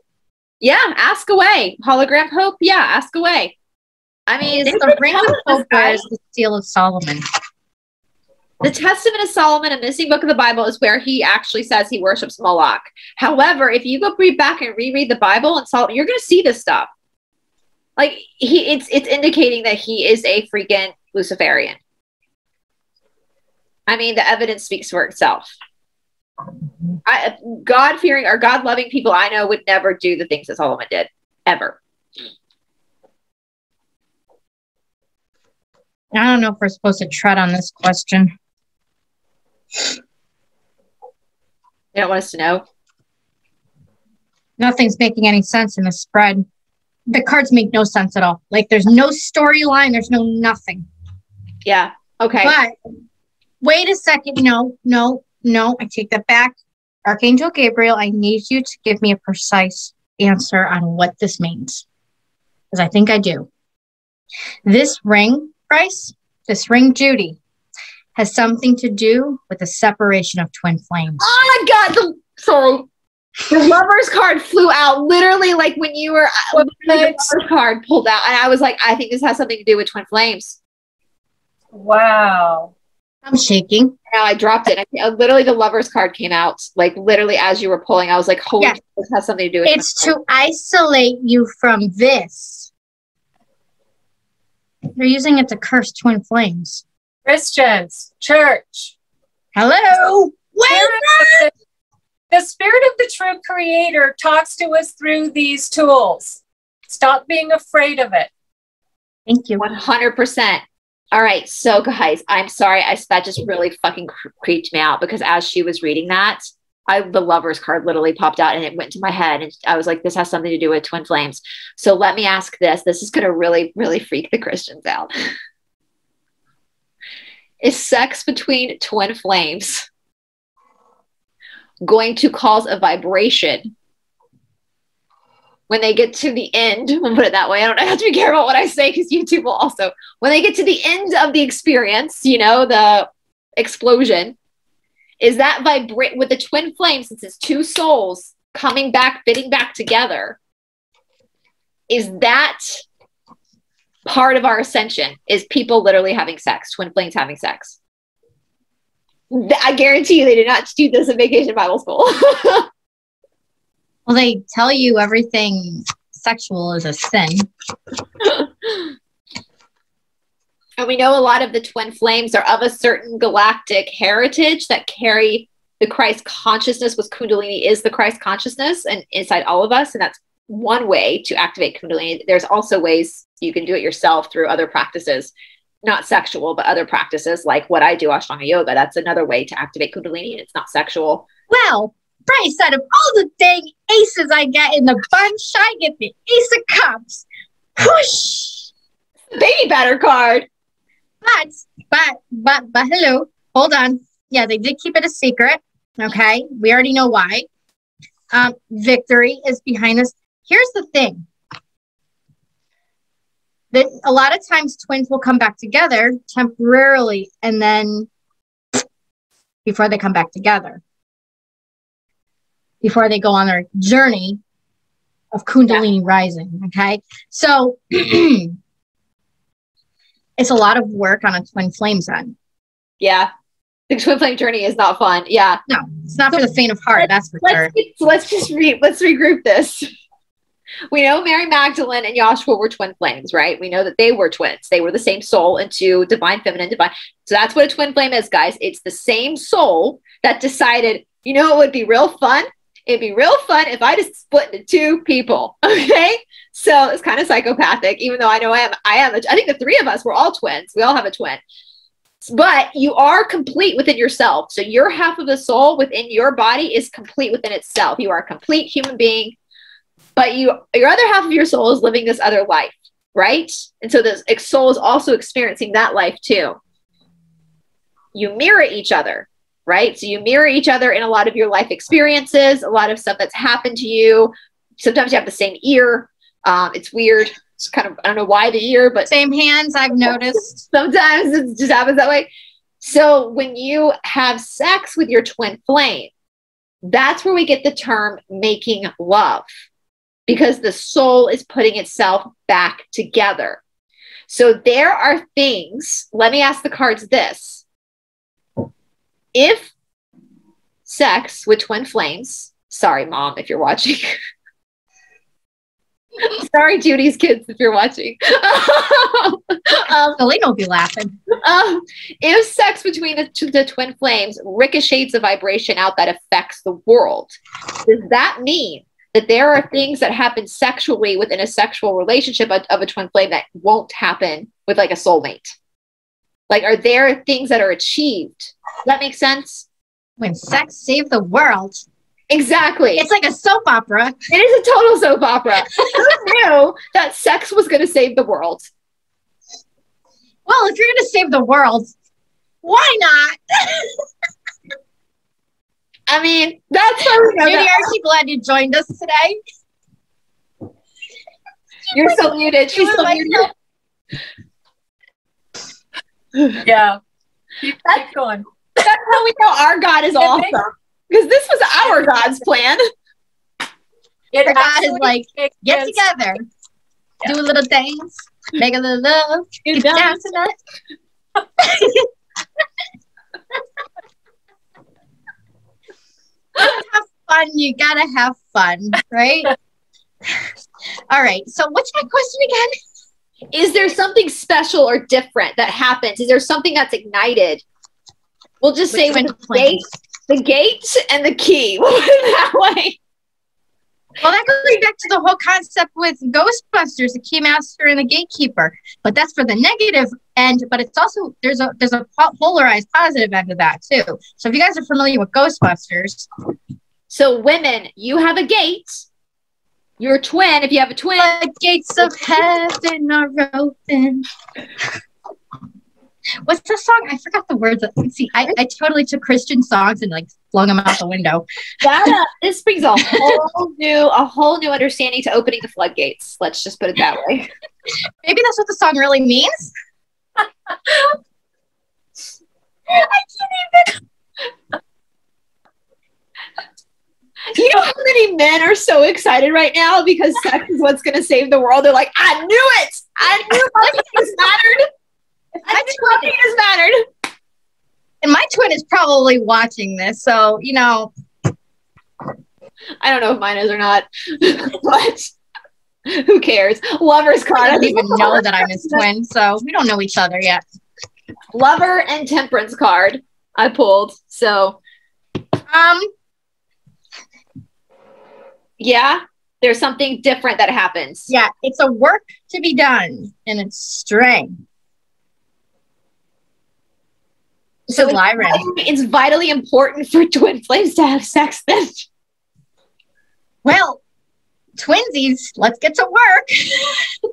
Yeah, ask away. Hologram Pope, yeah, ask away. I mean, Is the ring of telling the Pope or is the Seal of Solomon? The Testament of Solomon, a missing book of the Bible, is where he actually says he worships Moloch. However, if you go read back and reread the Bible and Solomon, you're going to see this stuff. Like he, it's it's indicating that he is a freaking Luciferian. I mean, the evidence speaks for itself. I, God fearing or God loving people I know would never do the things that Solomon did, ever. I don't know if we're supposed to tread on this question. They don't want us to know. Nothing's making any sense in the spread. The cards make no sense at all. Like there's no storyline, there's no nothing. Yeah. Okay. But wait a second. No, no, no. I take that back. Archangel Gabriel, I need you to give me a precise answer on what this means. Because I think I do. This ring, Brice, this ring, Judy, has something to do with the separation of twin flames. Oh my god, the sorry. The lover's card flew out literally like when you were uh, literally the lover's card pulled out, and I was like, I think this has something to do with twin flames. Wow. I'm shaking. Now I dropped it. I, uh, literally, the lover's card came out like literally as you were pulling. I was like, holy, Yeah. shit, this has something to do with. It's to isolate you from this. They're using it to curse twin flames. Christians, church. Hello. Wait. Spirit of the- The spirit of the true creator talks to us through these tools. Stop being afraid of it. Thank you. One hundred percent. All right, so guys, I'm sorry. I that just really fucking creeped me out because as she was reading that, I the lovers card literally popped out and it went to my head, and I was like, this has something to do with twin flames. So let me ask this. This is gonna really, really freak the Christians out. is sex between twin flames going to cause a vibration when they get to the end, we'll put it that way. I don't have to be careful what I say because YouTube will also, when they get to the end of the experience, you know, the explosion, is that vibrate with the twin flame, since it's two souls coming back, fitting back together, is that part of our ascension? Is people literally having sex, twin flames having sex? I guarantee you they did not do this in vacation Bible school. Well, they tell you everything sexual is a sin. And we know a lot of the twin flames are of a certain galactic heritage that carry the Christ consciousness, was Kundalini is the Christ consciousness and inside all of us. And that's one way to activate Kundalini. There's also ways you can do it yourself through other practices, not sexual, but other practices like what I do, Ashtanga Yoga. That's another way to activate Kundalini. And it's not sexual. Well, Brice said of all the dang aces I get in the bunch, I get the ace of cups. Whoosh! Baby batter card. But, but, but, but, hello, hold on. Yeah, they did keep it a secret. Okay, we already know why. Um, victory is behind us. Here's the thing that a lot of times twins will come back together temporarily and then before they come back together, before they go on their journey of Kundalini yeah. rising. Okay. So it's a lot of work on a twin flame then. Yeah. The twin flame journey is not fun. Yeah. No, it's not so for the faint of heart. That's for let's, sure. So let's just re- let's regroup this. We know Mary Magdalene and Joshua were twin flames, right? We know that they were twins. They were the same soul into divine feminine, divine. So that's what a twin flame is, guys. It's the same soul that decided, you know, it would be real fun it'd be real fun if I just split into two people. Okay. So it's kind of psychopathic, even though I know I am, I am, I think the three of us, we're all twins. We all have a twin, but you are complete within yourself. So your half of the soul within your body is complete within itself. You are a complete human being, but you, your other half of your soul is living this other life. Right. And so this soul is also experiencing that life too. You mirror each other right? So you mirror each other in a lot of your life experiences, a lot of stuff that's happened to you. Sometimes you have the same ear. Um, it's weird. It's kind of, I don't know why the ear, but same hands, I've noticed. Sometimes it just happens that way. So when you have sex with your twin flame, that's where we get the term making love because the soul is putting itself back together. So there are things, let me ask the cards this if sex with twin flames, sorry, mom, if you're watching. sorry, Judy's kids, if you're watching. um, Elaine will be laughing. Um, if sex between the, the twin flames ricochets a vibration out that affects the world, does that mean that there are things that happen sexually within a sexual relationship of, of a twin flame that won't happen with like a soulmate? Like, are there things that are achieved? Does that make sense? When sex saved the world. Exactly. It's like a soap opera. It is a total soap opera. Who knew that sex was going to save the world? Well, if you're going to save the world, why not? I mean, that's know. Judy, are you glad you joined us today? You're so muted. She's so muted yeah. Keep, keep going. That's how we know our God is awesome. Because this was our God's plan. It our God is like, get together, yeah. do a little dance, make a little love, keep dancing it. have fun. You gotta have fun, right? All right. So, what's my question again? is there something special or different that happens? Is there something that's ignited? We'll just Which say the gate, the gate and the key. that way. Well, that goes back to the whole concept with Ghostbusters, the keymaster and the gatekeeper. But that's for the negative end. But it's also there's a there's a polarized positive end of that too. So if you guys are familiar with Ghostbusters, so women, you have a gate your twin, if you have a twin. The gates of heaven are open. What's the song? I forgot the words. See, I, I totally took Christian songs and like flung them out the window. That uh, this brings a whole new a whole new understanding to opening the floodgates. Let's just put it that way. Maybe that's what the song really means. I can't even. You know how many men are so excited right now because sex is what's going to save the world? They're like, I knew it. I knew has mattered. I knew has mattered. And my twin is probably watching this, so you know. I don't know if mine is or not, but who cares? Lover's card. I don't even know that I'm his twin, so we don't know each other yet. Lover and temperance card I pulled. So, um, yeah, there's something different that happens. Yeah, it's a work to be done and it's strength. So it's, it's vitally important for twin flames to have sex then. Well, twinsies, let's get to work.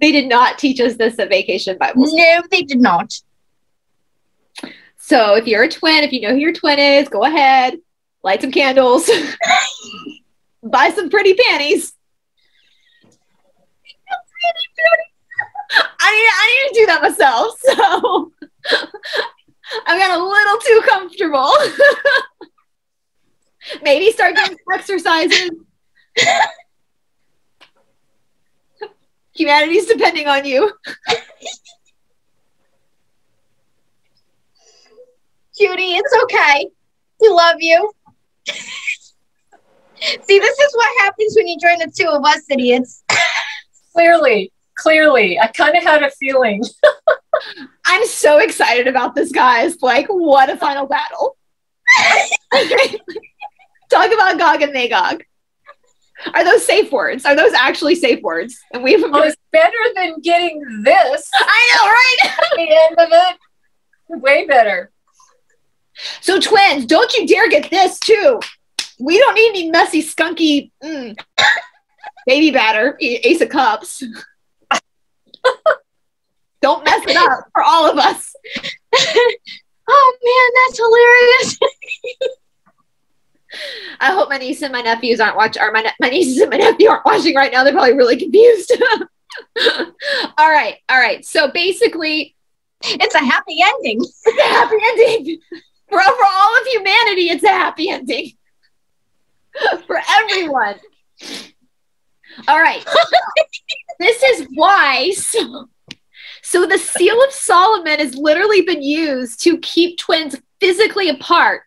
they did not teach us this at Vacation Bible. No, they did not. So if you're a twin, if you know who your twin is, go ahead light some candles, buy some pretty panties. I need, I need to do that myself. So I got a little too comfortable. Maybe start doing exercises. Humanity's depending on you. Judy, it's okay. We love you. See, this is what happens when you join the two of us idiots. clearly, clearly. I kind of had a feeling. I'm so excited about this, guys. Like, what a final battle. Talk about Gog and Magog. Are those safe words? Are those actually safe words? And we've oh, it's better than getting this. I know, right? At the end of it. Way better. So, twins, don't you dare get this too. We don't need any messy, skunky mm, baby batter, Ace of Cups. don't mess it up for all of us. oh man, that's hilarious. I hope my niece and my nephews aren't watching, or my, my nieces and my nephew aren't watching right now. They're probably really confused. all right. All right. So basically, it's a happy ending. It's a happy ending. For, for all of humanity, it's a happy ending. for everyone. All right. this is why. So, so the seal of Solomon has literally been used to keep twins physically apart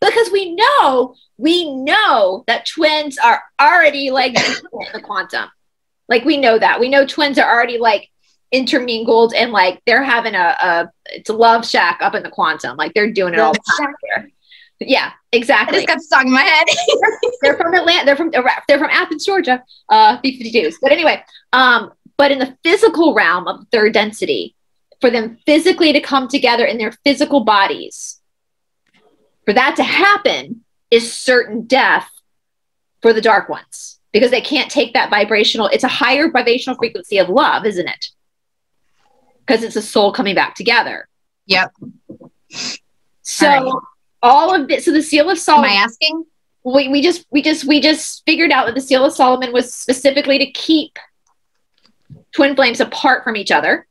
because we know we know that twins are already like the quantum. Like we know that. We know twins are already like intermingled and like they're having a, a it's a love shack up in the quantum. Like they're doing it all the time. Yeah, exactly. I just got stuck in my head. they're from Atlanta. They're from they're from Athens, Georgia. Uh, B52s. But anyway, um, but in the physical realm of third density, for them physically to come together in their physical bodies, for that to happen, is certain death for the dark ones because they can't take that vibrational it's a higher vibrational frequency of love isn't it because it's a soul coming back together yep so all, right. all of this so the seal of solomon am i asking we, we just we just we just figured out that the seal of solomon was specifically to keep twin flames apart from each other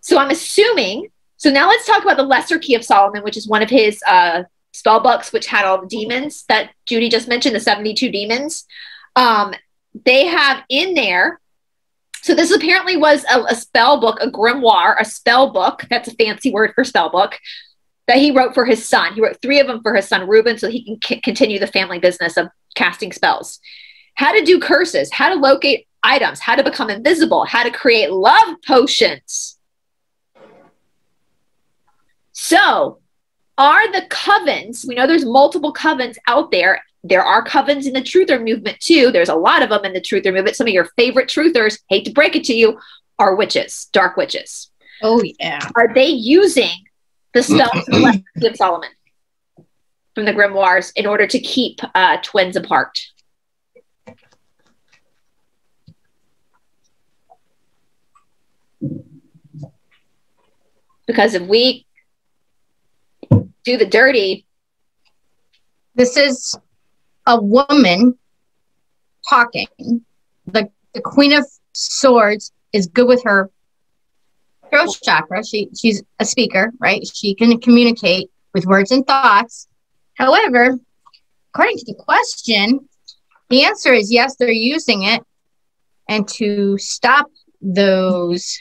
so i'm assuming so now let's talk about the lesser key of solomon which is one of his uh spell books, which had all the demons that Judy just mentioned, the 72 demons. Um, they have in there. So this apparently was a, a spell book, a grimoire, a spell book. That's a fancy word for spell book that he wrote for his son. He wrote three of them for his son Reuben, so he can c- continue the family business of casting spells. How to do curses, how to locate items, how to become invisible, how to create love potions. So are the covens, we know there's multiple covens out there. There are covens in the truther movement too. There's a lot of them in the truther movement. Some of your favorite truthers, hate to break it to you, are witches, dark witches. Oh, yeah. Are they using the spells of Solomon from the grimoires in order to keep uh, twins apart? Because if we do the dirty. This is a woman talking. The, the Queen of Swords is good with her throat chakra. She she's a speaker, right? She can communicate with words and thoughts. However, according to the question, the answer is yes, they're using it. And to stop those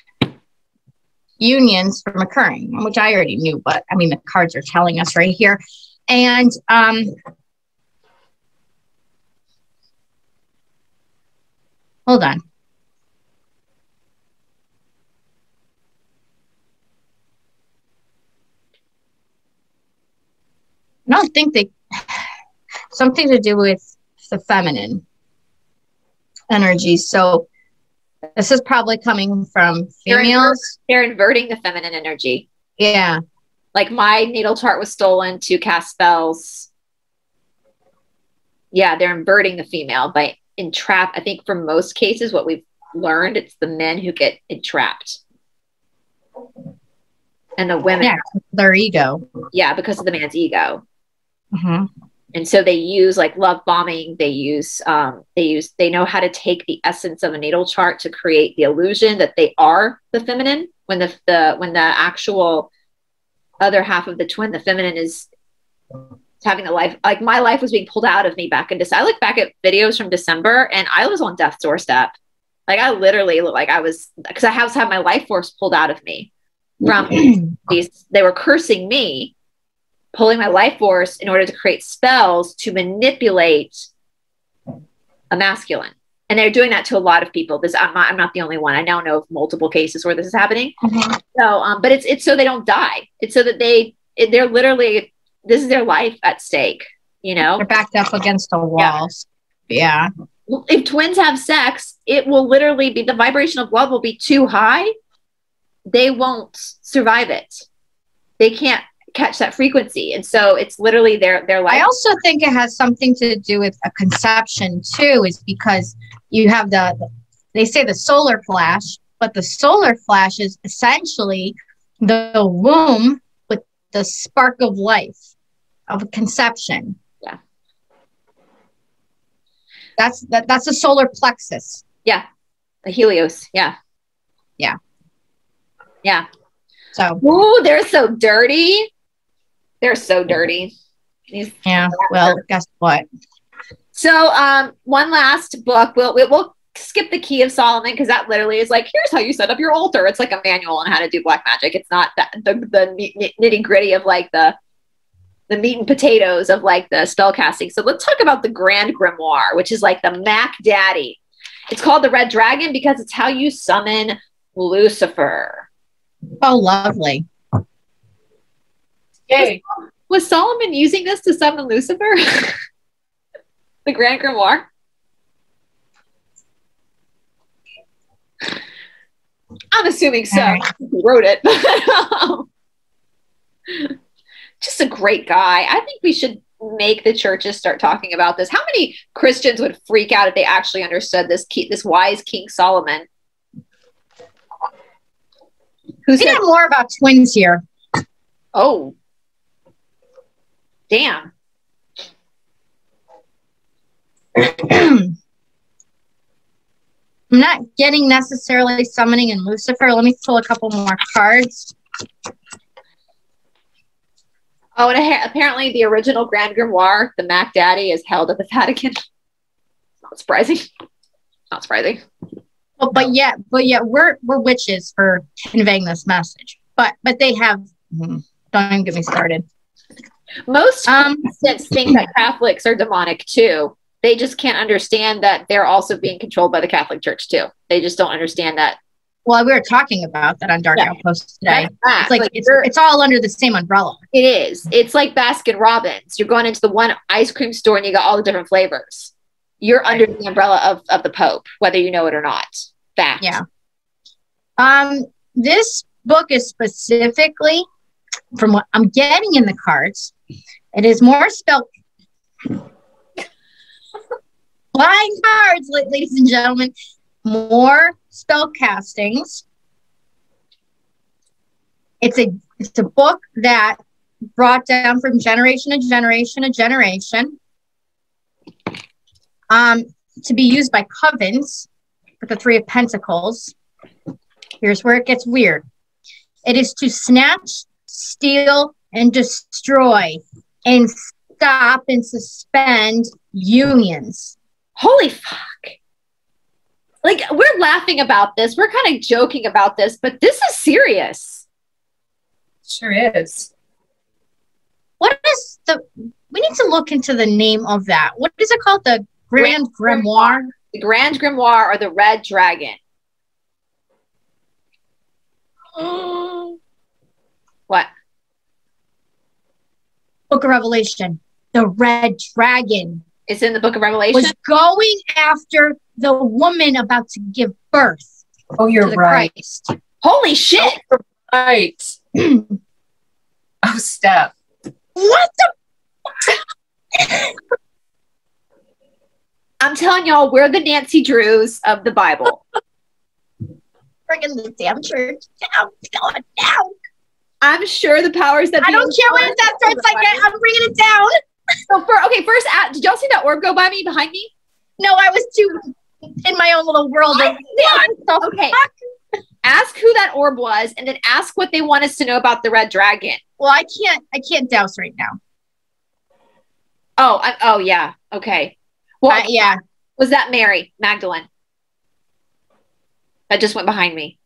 unions from occurring, which I already knew, but I mean, the cards are telling us right here. And um, hold on. I don't think they something to do with the feminine energy. So this is probably coming from females. They're, inverting the feminine energy. Yeah. Like my natal chart was stolen to cast spells. Yeah, they're inverting the female by entrap. I think for most cases, what we've learned, it's the men who get entrapped. And the women. Yeah, their ego. Yeah, because of the man's ego. Mm-hmm and so they use like love bombing they use um, they use they know how to take the essence of a natal chart to create the illusion that they are the feminine when the, the when the actual other half of the twin the feminine is having a life like my life was being pulled out of me back in December. I look back at videos from December and I was on death's doorstep. Like I literally looked like I was because I have had my life force pulled out of me from these. They were cursing me, pulling my life force in order to create spells to manipulate a masculine. And they're doing that to a lot of people. This I'm not, I'm not the only one. I now know of multiple cases where this is happening. Mm-hmm. So, um, but it's it's so they don't die. It's so that they it, they're literally this is their life at stake. You know, they're backed up against the walls. Yeah. yeah. If twins have sex, it will literally be the vibrational blood will be too high. They won't survive it. They can't catch that frequency and so it's literally their their life i also think it has something to do with a conception too is because you have the they say the solar flash but the solar flash is essentially the womb with the spark of life of a conception yeah that's that, that's a solar plexus yeah the helios yeah yeah yeah so ooh they're so dirty they're so dirty. These yeah. Well, guess what? So, um, one last book. We'll we'll skip the Key of Solomon because that literally is like, here's how you set up your altar. It's like a manual on how to do black magic. It's not that the the nitty gritty of like the the meat and potatoes of like the spell casting. So let's talk about the Grand Grimoire, which is like the Mac Daddy. It's called the Red Dragon because it's how you summon Lucifer. Oh, lovely. Yay. Was, Solomon using this to summon Lucifer? the Grand Grimoire? I'm assuming so. Right. He wrote it. Um, Just a great guy. I think we should make the churches start talking about this. How many Christians would freak out if they actually understood this key, this wise King Solomon? Who's we know more about twins here. Oh, Damn. I'm not getting necessarily summoning in Lucifer. Let me pull a couple more cards. Oh, and apparently the original Grand Grimoire, the Mac Daddy, is held at the Vatican. Not surprising. Not surprising. Well, but yet, but yet, we're we're witches for conveying this message. But but they have. Hmm, don't even get me started. Most um, think that Catholics are demonic too. They just can't understand that they're also being controlled by the Catholic Church too. They just don't understand that. Well, we were talking about that on Dark yeah. Outpost today. It's like, like it's, it's all under the same umbrella. It is. It's like Baskin Robbins. You're going into the one ice cream store and you got all the different flavors. You're right. under the umbrella of, of the Pope, whether you know it or not. Fact. Yeah. Um, this book is specifically from what I'm getting in the cards it is more spell. Flying cards, ladies and gentlemen. More spell castings. It's a it's a book that brought down from generation to generation to generation. Um, to be used by covens with the Three of Pentacles. Here's where it gets weird. It is to snatch, steal, and destroy and stop and suspend unions. Holy fuck. Like, we're laughing about this. We're kind of joking about this, but this is serious. Sure is. What is the. We need to look into the name of that. What is it called? The Grand, Grand Grimoire? The Grand Grimoire or the Red Dragon? what? Book of Revelation, the red dragon. It's in the Book of Revelation. Was going after the woman about to give birth. Oh, you're right. Christ. Holy shit! Oh, right. oh, Steph. What the? I'm telling y'all, we're the Nancy Drews of the Bible. Bringing the damn church down, going down. I'm sure the powers that I don't care what that starts like. I'm bringing it down. So for okay, first, at, did y'all see that orb go by me behind me? No, I was too in my own little world. Of, so okay. Ask who that orb was, and then ask what they want us to know about the red dragon. Well, I can't. I can't dowse right now. Oh, I, oh yeah. Okay. Well, Uh, yeah. was that Mary Magdalene? That just went behind me.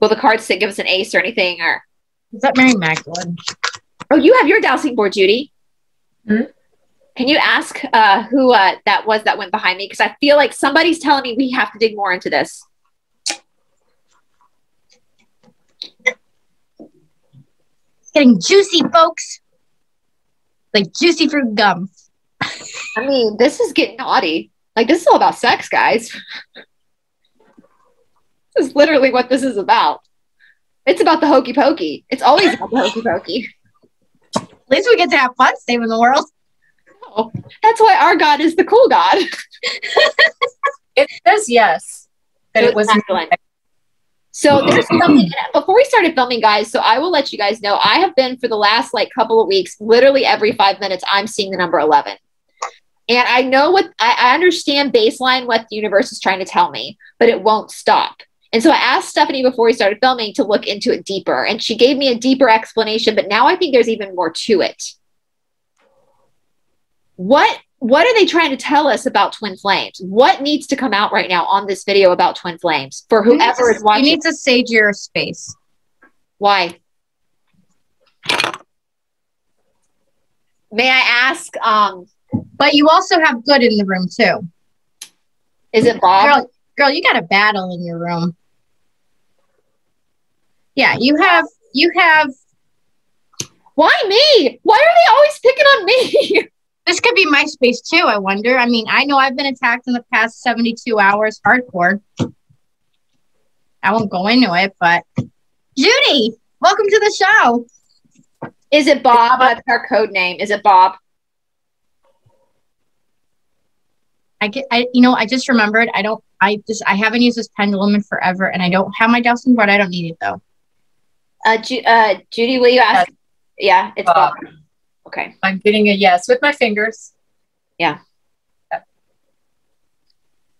Will the cards say give us an ace or anything? Or Is that Mary Magdalene? oh, you have your dowsing board, Judy. Can you ask uh, who uh, that was that went behind me? Because I feel like somebody's telling me we have to dig more into this. It's getting juicy, folks. Like juicy fruit gum. I mean, this is getting naughty. Like this is all about sex, guys. this is literally what this is about. It's about the hokey pokey. It's always about the hokey pokey. At least we get to have fun saving the world. Oh, that's why our God is the cool God. It says yes. That So it was it's So there's something before we started filming, guys. So I will let you guys know I have been for the last like couple of weeks, literally every five minutes, I'm seeing the number 11. And I know what I, I understand baseline what the universe is trying to tell me, but it won't stop. And so I asked Stephanie before we started filming to look into it deeper, and she gave me a deeper explanation. But now I think there's even more to it. What what are they trying to tell us about twin flames? What needs to come out right now on this video about twin flames for whoever to- is watching? You need to sage your space. Why? May I ask? Um, But you also have good in the room too. is it Bob? Girl, girl, you got a battle in your room. Yeah, you have you have Why me? Why are they always picking on me? this could be my space too, I wonder. I mean, I know I've been attacked in the past 72 hours hardcore. I won't go into it, but Judy, welcome to the show. is it Bob? That's our code name. Is it Bob? I get I you know, I just remembered I don't I just I haven't used this pendulum in forever and I don't have my dowsing board. I don't need it though. Uh, Ju- uh, Judy, will you ask? Yeah, it's Bob. Bob. Okay. I'm getting a yes with my fingers. Yeah.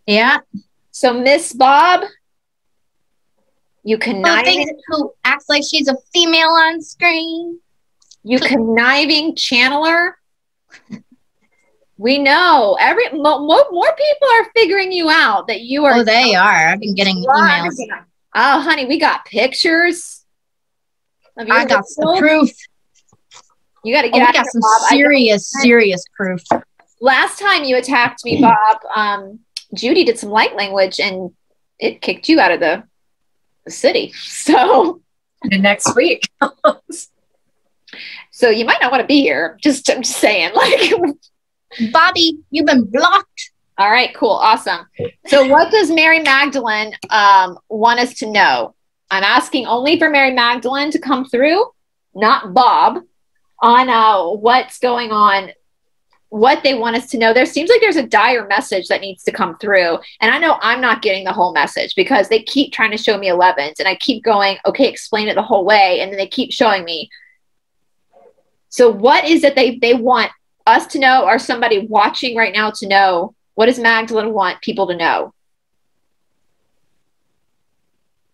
Yeah. So Miss Bob, you conniving, who acts like she's a female on screen. you conniving channeler. We know every mo- mo- more people are figuring you out that you are Oh, they are. I've been getting emails. Oh, honey, we got pictures. of your I got some little- proof. You got to Oh, get we got here, some Bob. Serious, serious proof. last time you attacked me, Bob, um, Judy did some light language and it kicked you out of the, the city. So, The next week. so you might not want to be here. Just, I'm just saying, like, Bobby, you've been blocked. all right, cool, awesome. So, what does Mary Magdalene um, want us to know? I'm asking only for Mary Magdalene to come through, not Bob, on uh, what's going on, what they want us to know. There seems like there's a dire message that needs to come through. And I know I'm not getting the whole message because they keep trying to show me 11s and I keep going, okay, explain it the whole way. And then they keep showing me. So, what is it they, they want us to know or somebody watching right now to know? What does Magdalene want people to know?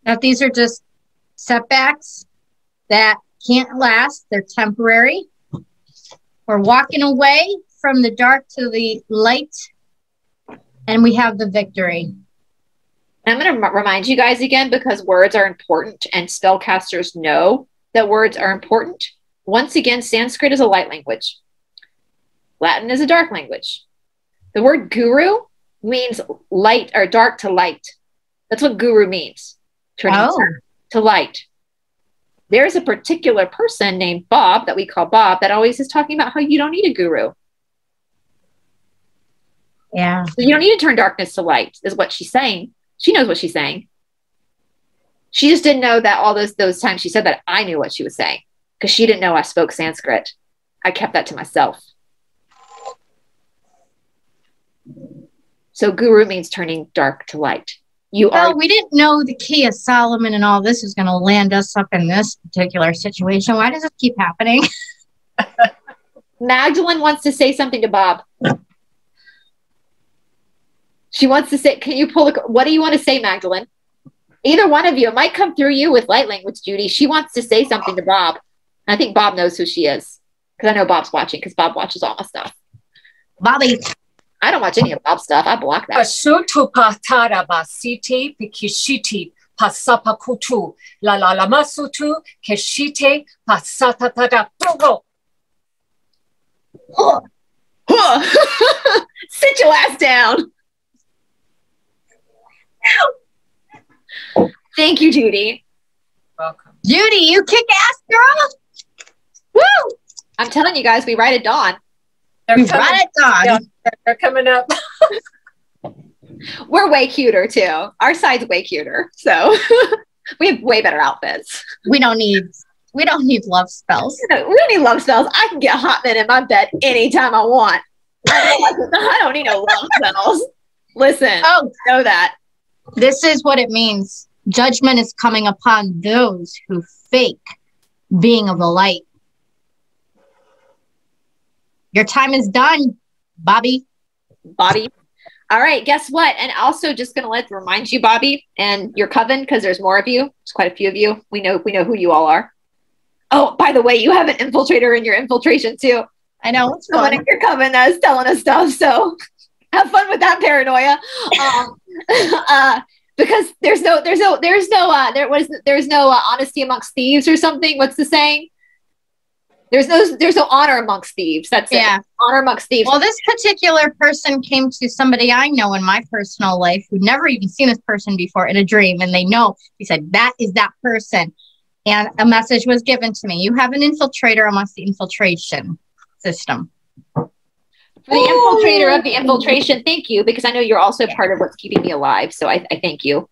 That these are just setbacks that can't last. They're temporary. We're walking away from the dark to the light, and we have the victory. I'm going to remind you guys again because words are important and spellcasters know that words are important. Once again, Sanskrit is a light language, Latin is a dark language. The word guru means light or dark to light. That's what guru means. Turning Oh. to light. There's a particular person named Bob that we call Bob that always is talking about how you don't need a guru. Yeah. So you don't need to turn darkness to light, is what she's saying. She knows what she's saying. She just didn't know that all those those times she said that I knew what she was saying because she didn't know I spoke Sanskrit. I kept that to myself. So guru means turning dark to light. You Well, are we didn't know the key of Solomon and all this is going to land us up in this particular situation. Why does it keep happening? Magdalene wants to say something to Bob. She wants to say, can you pull a, what do you want to say, Magdalene? Either one of you. It might come through you with light language, Judy. She wants to say something to Bob. I think Bob knows who she is. because I know Bob's watching because Bob watches all my stuff. Bobby. I don't watch any of Bob's stuff. I block that. Basiti pikishiti pasapakutu la la la masutu keshite pasatatata progo. Sit your ass down. Thank you, Judy. Welcome. Judy, you kick ass girl. Woo! I'm telling you guys, we ride at dawn. They're We coming, brought it on. Yeah. they're coming up. We're way cuter too. Our side's way cuter. So we have way better outfits. We don't need we don't need love spells. We don't need love spells. I can get hot men in my bed anytime I want. I don't, I don't need no love spells. Listen, Oh, know that. this is what it means. Judgment is coming upon those who fake being of the light. Your time is done, Bobby. Bobby. All right, guess what? And also just gonna let remind you, Bobby, and your coven, because there's more of you. There's quite a few of you. We know we know who you all are. Oh, by the way, you have an infiltrator in your infiltration too. I know it's Someone in your coven that is telling us stuff. So have fun with that paranoia. Um, uh, because there's no, there's no, there's no, uh, there was, there's no uh, honesty amongst thieves or something. What's the saying? There's no, there's no honor amongst thieves. That's Yeah. it. Honor amongst thieves. Well, this particular person came to somebody I know in my personal life who'd never even seen this person before in a dream, and they know. He said, That is that person. And a message was given to me. You have an infiltrator amongst the infiltration system. For the infiltrator of the infiltration, thank you, because I know you're also part of what's keeping me alive. So I, I thank you.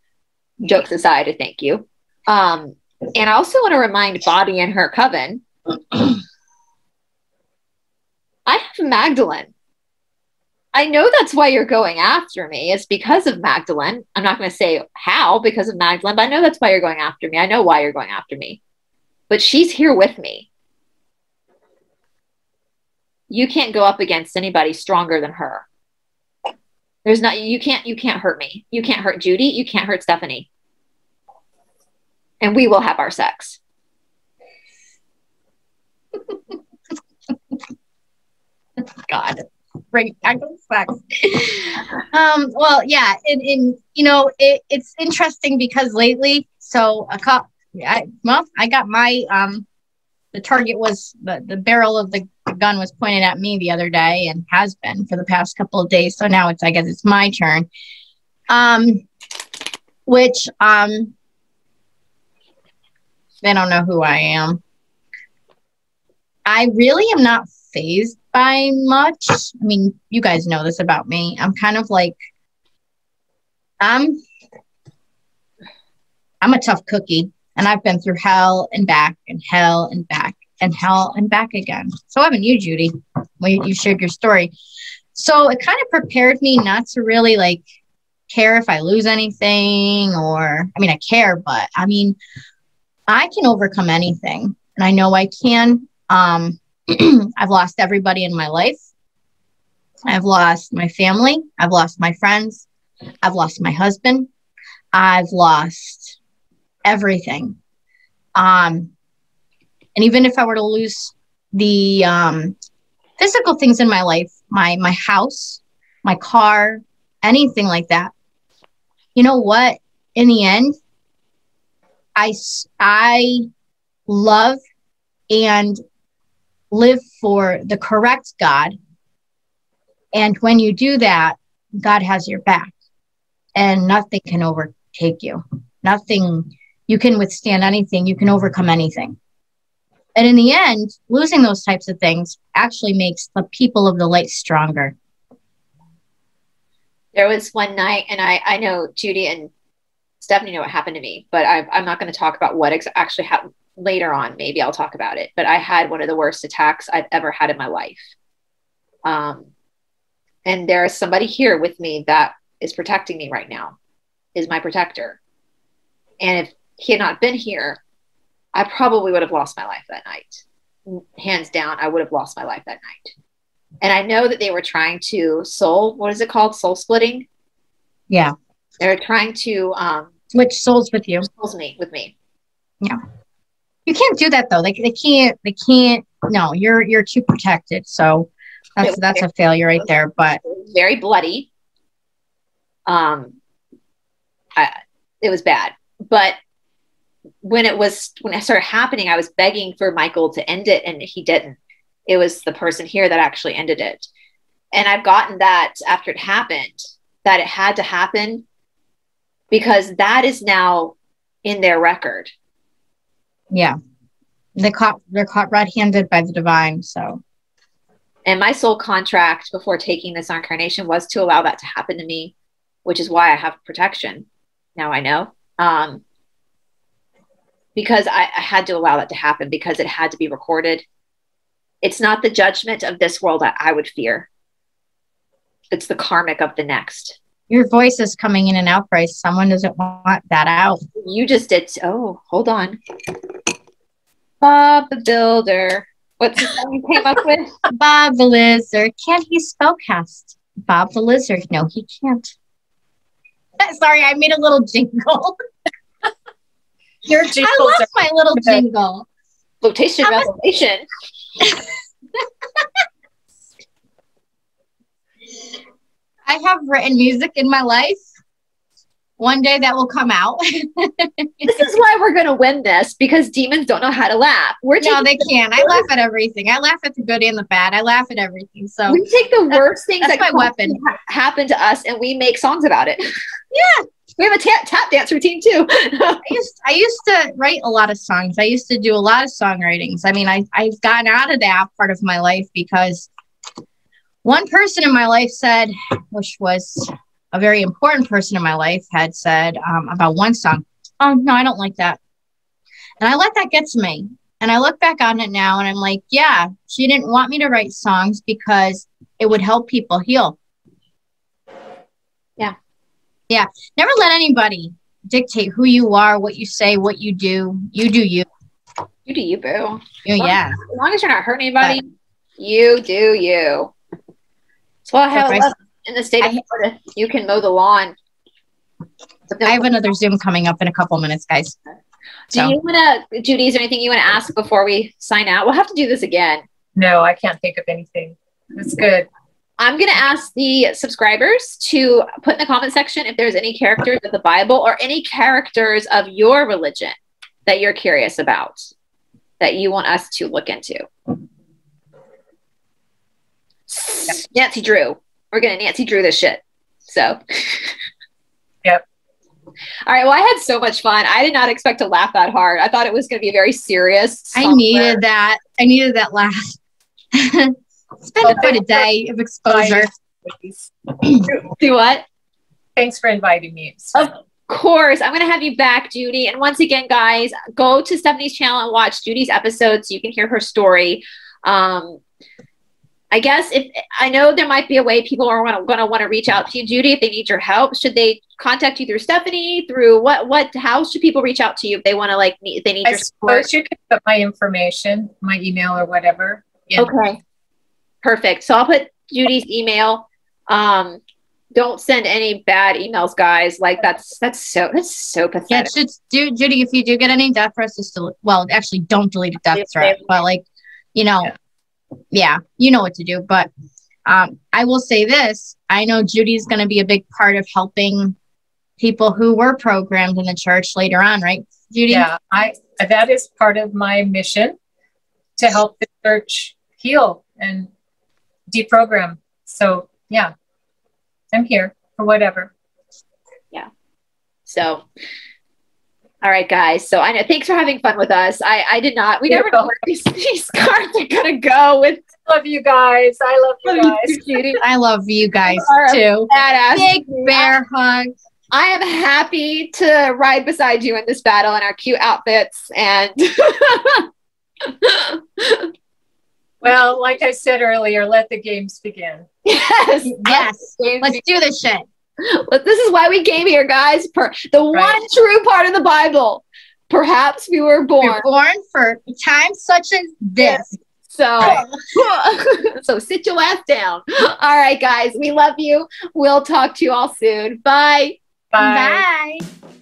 Jokes aside, I thank you. Um, and I also want to remind Bobby and her coven. I have Magdalene. I know that's why you're going after me. It's because of Magdalene. I'm not going to say how because of Magdalene, but I know that's why you're going after me. I know why you're going after me. But she's here with me. You can't go up against anybody stronger than her. There's not you can't you can't hurt me. You can't hurt Judy, you can't hurt Stephanie. And we will have our sex. God. Bring back the sex. um, well, yeah, and, and you know, it, it's interesting because lately, so a cop I, well, I got my um the target was the, the barrel of the gun was pointed at me the other day and has been for the past couple of days. So now it's I guess it's my turn. Um which um they don't know who I am. I really am not fazed by much. I mean, you guys know this about me. I'm kind of like I'm I'm a tough cookie and I've been through hell and back and hell and back and hell and back again. So haven't you, Judy, when you shared your story. So it kind of prepared me not to really like care if I lose anything or I mean I care, but I mean I can overcome anything and I know I can. Um I've lost everybody in my life. I've lost my family. I've lost my friends. I've lost my husband. I've lost everything. Um, and even if I were to lose the um, physical things in my life, my my house, my car, anything like that, you know what? In the end, I I love and live for the correct God. And when you do that, God has your back and nothing can overtake you. Nothing, you can withstand anything, you can overcome anything. And in the end, losing those types of things actually makes the people of the light stronger. There was one night, and I, I know Judy and Stephanie know what happened to me, but I, I'm not going to talk about what ex- actually happened later on. Maybe I'll talk about it. But I had one of the worst attacks I've ever had in my life. Um, and there is somebody here with me that is protecting me right now, is my protector. And if he had not been here, I probably would have lost my life that night. Hands down, I would have lost my life that night. And I know that they were trying to soul, what is it called? Soul splitting. Yeah. They're trying to um Which souls with you? souls me with me. You You can't do that though. They, they can't. They can't. No, you're you're too protected. So that's that's a failure right there. But very bloody. Um, I, it was bad. But when it was when it started happening, I was begging for Michael to end it, and he didn't. It was the person here that actually ended it. And I've gotten that after it happened, that it had to happen because that is now in their record. Yeah. They caught they're caught red-handed by the divine. So and my soul contract before taking this incarnation was to allow that to happen to me, which is why I have protection. Now I know. Um, because I, I had to allow that to happen because it had to be recorded. It's not the judgment of this world that I would fear. It's the karmic of the next. Your voice is coming in and out, Brice. Someone doesn't want that out. You just did. Oh, hold on. Bob the Builder. What's the song you came up with? Bob the Lizard. Can't he spellcast? Bob the Lizard. No, he can't. Sorry, I made a little jingle. Your jingle. I love my little jingle. Flotation revelation. I have written music in my life. One day that will come out. this is why we're going to win this because demons don't know how to laugh. We're no, they can't. I laugh at everything. I laugh at the good and the bad. I laugh at everything. So we take the worst things that's that my weapon happen to us and we make songs about it. Yeah, we have a tap, tap dance routine too. I used I used to write a lot of songs. I used to do a lot of songwritings. I mean, I I've gotten out of that part of my life because one person in my life said, which was a very important person in my life, had said um, about one song, "Oh no, I don't like that," and I let that get to me. And I look back on it now, and I'm like, yeah, she didn't want me to write songs because it would help people heal. Yeah. Yeah. Never let anybody dictate who you are, what you say, what you do. You do you. You do you, boo. You, yeah. As long as you're not hurting anybody, but, you do you. So I have in the state of Florida. You can mow the lawn. I have another Zoom coming up in a couple minutes, guys. Do so. you want to, Judy, is there anything you want to ask before we sign out? We'll have to do this again. No, I can't think of anything. It's good. I'm going to ask the subscribers to put in the comment section if there's any characters of the Bible or any characters of your religion that you're curious about that you want us to look into. Nancy Drew. We're going to Nancy Drew this shit. So. yep. All right. Well, I had so much fun. I did not expect to laugh that hard. I thought it was going to be a very serious. I needed that. I needed that laugh. it's been quite a day of exposure. Do what? Thanks for inviting me. Of course. I'm going to have you back, Judy. And once again, guys, go to Stephanie's channel and watch Judy's episode so you can hear her story. Um, I guess if I know there might be a way people are going to want to reach out to you, Judy, if they need your help, should they contact you through Stephanie? Through what? What? How should people reach out to you if they want to like? If they need I your support? you can put my information, my email or whatever. Yeah. Okay. Perfect. So I'll put Judy's email. Um, don't send any bad emails, guys. Like that's that's so that's so pathetic. Yeah, just do Judy. If you do get any death threats, just delete. Well, actually, don't delete a death threat. But like, you know, yeah yeah, you know what to do. But um, I will say this I know Judy's going to be a big part of helping people who were programmed in the church later on, right, Judy? Yeah, I that is part of my mission to help the church heal and deprogram. So, yeah, I'm here for whatever. Yeah. So, all right, guys. So I know. Thanks for having fun with us. I I did not. We never know where these, these cards are gonna go. With love you guys. I love you guys. You, I love you guys too. Badass. Big bear hug. I am happy to ride beside you in this battle in our cute outfits and. well, like I said earlier, let the games begin. Yes. Yes. Let's do this shit. This is why we came here, guys. Per the right. one true part of the Bible. Perhaps we were born. We were born for times such as this. So, so sit your ass down. All right, guys. We love you. We'll talk to you all soon. Bye. Bye. Bye.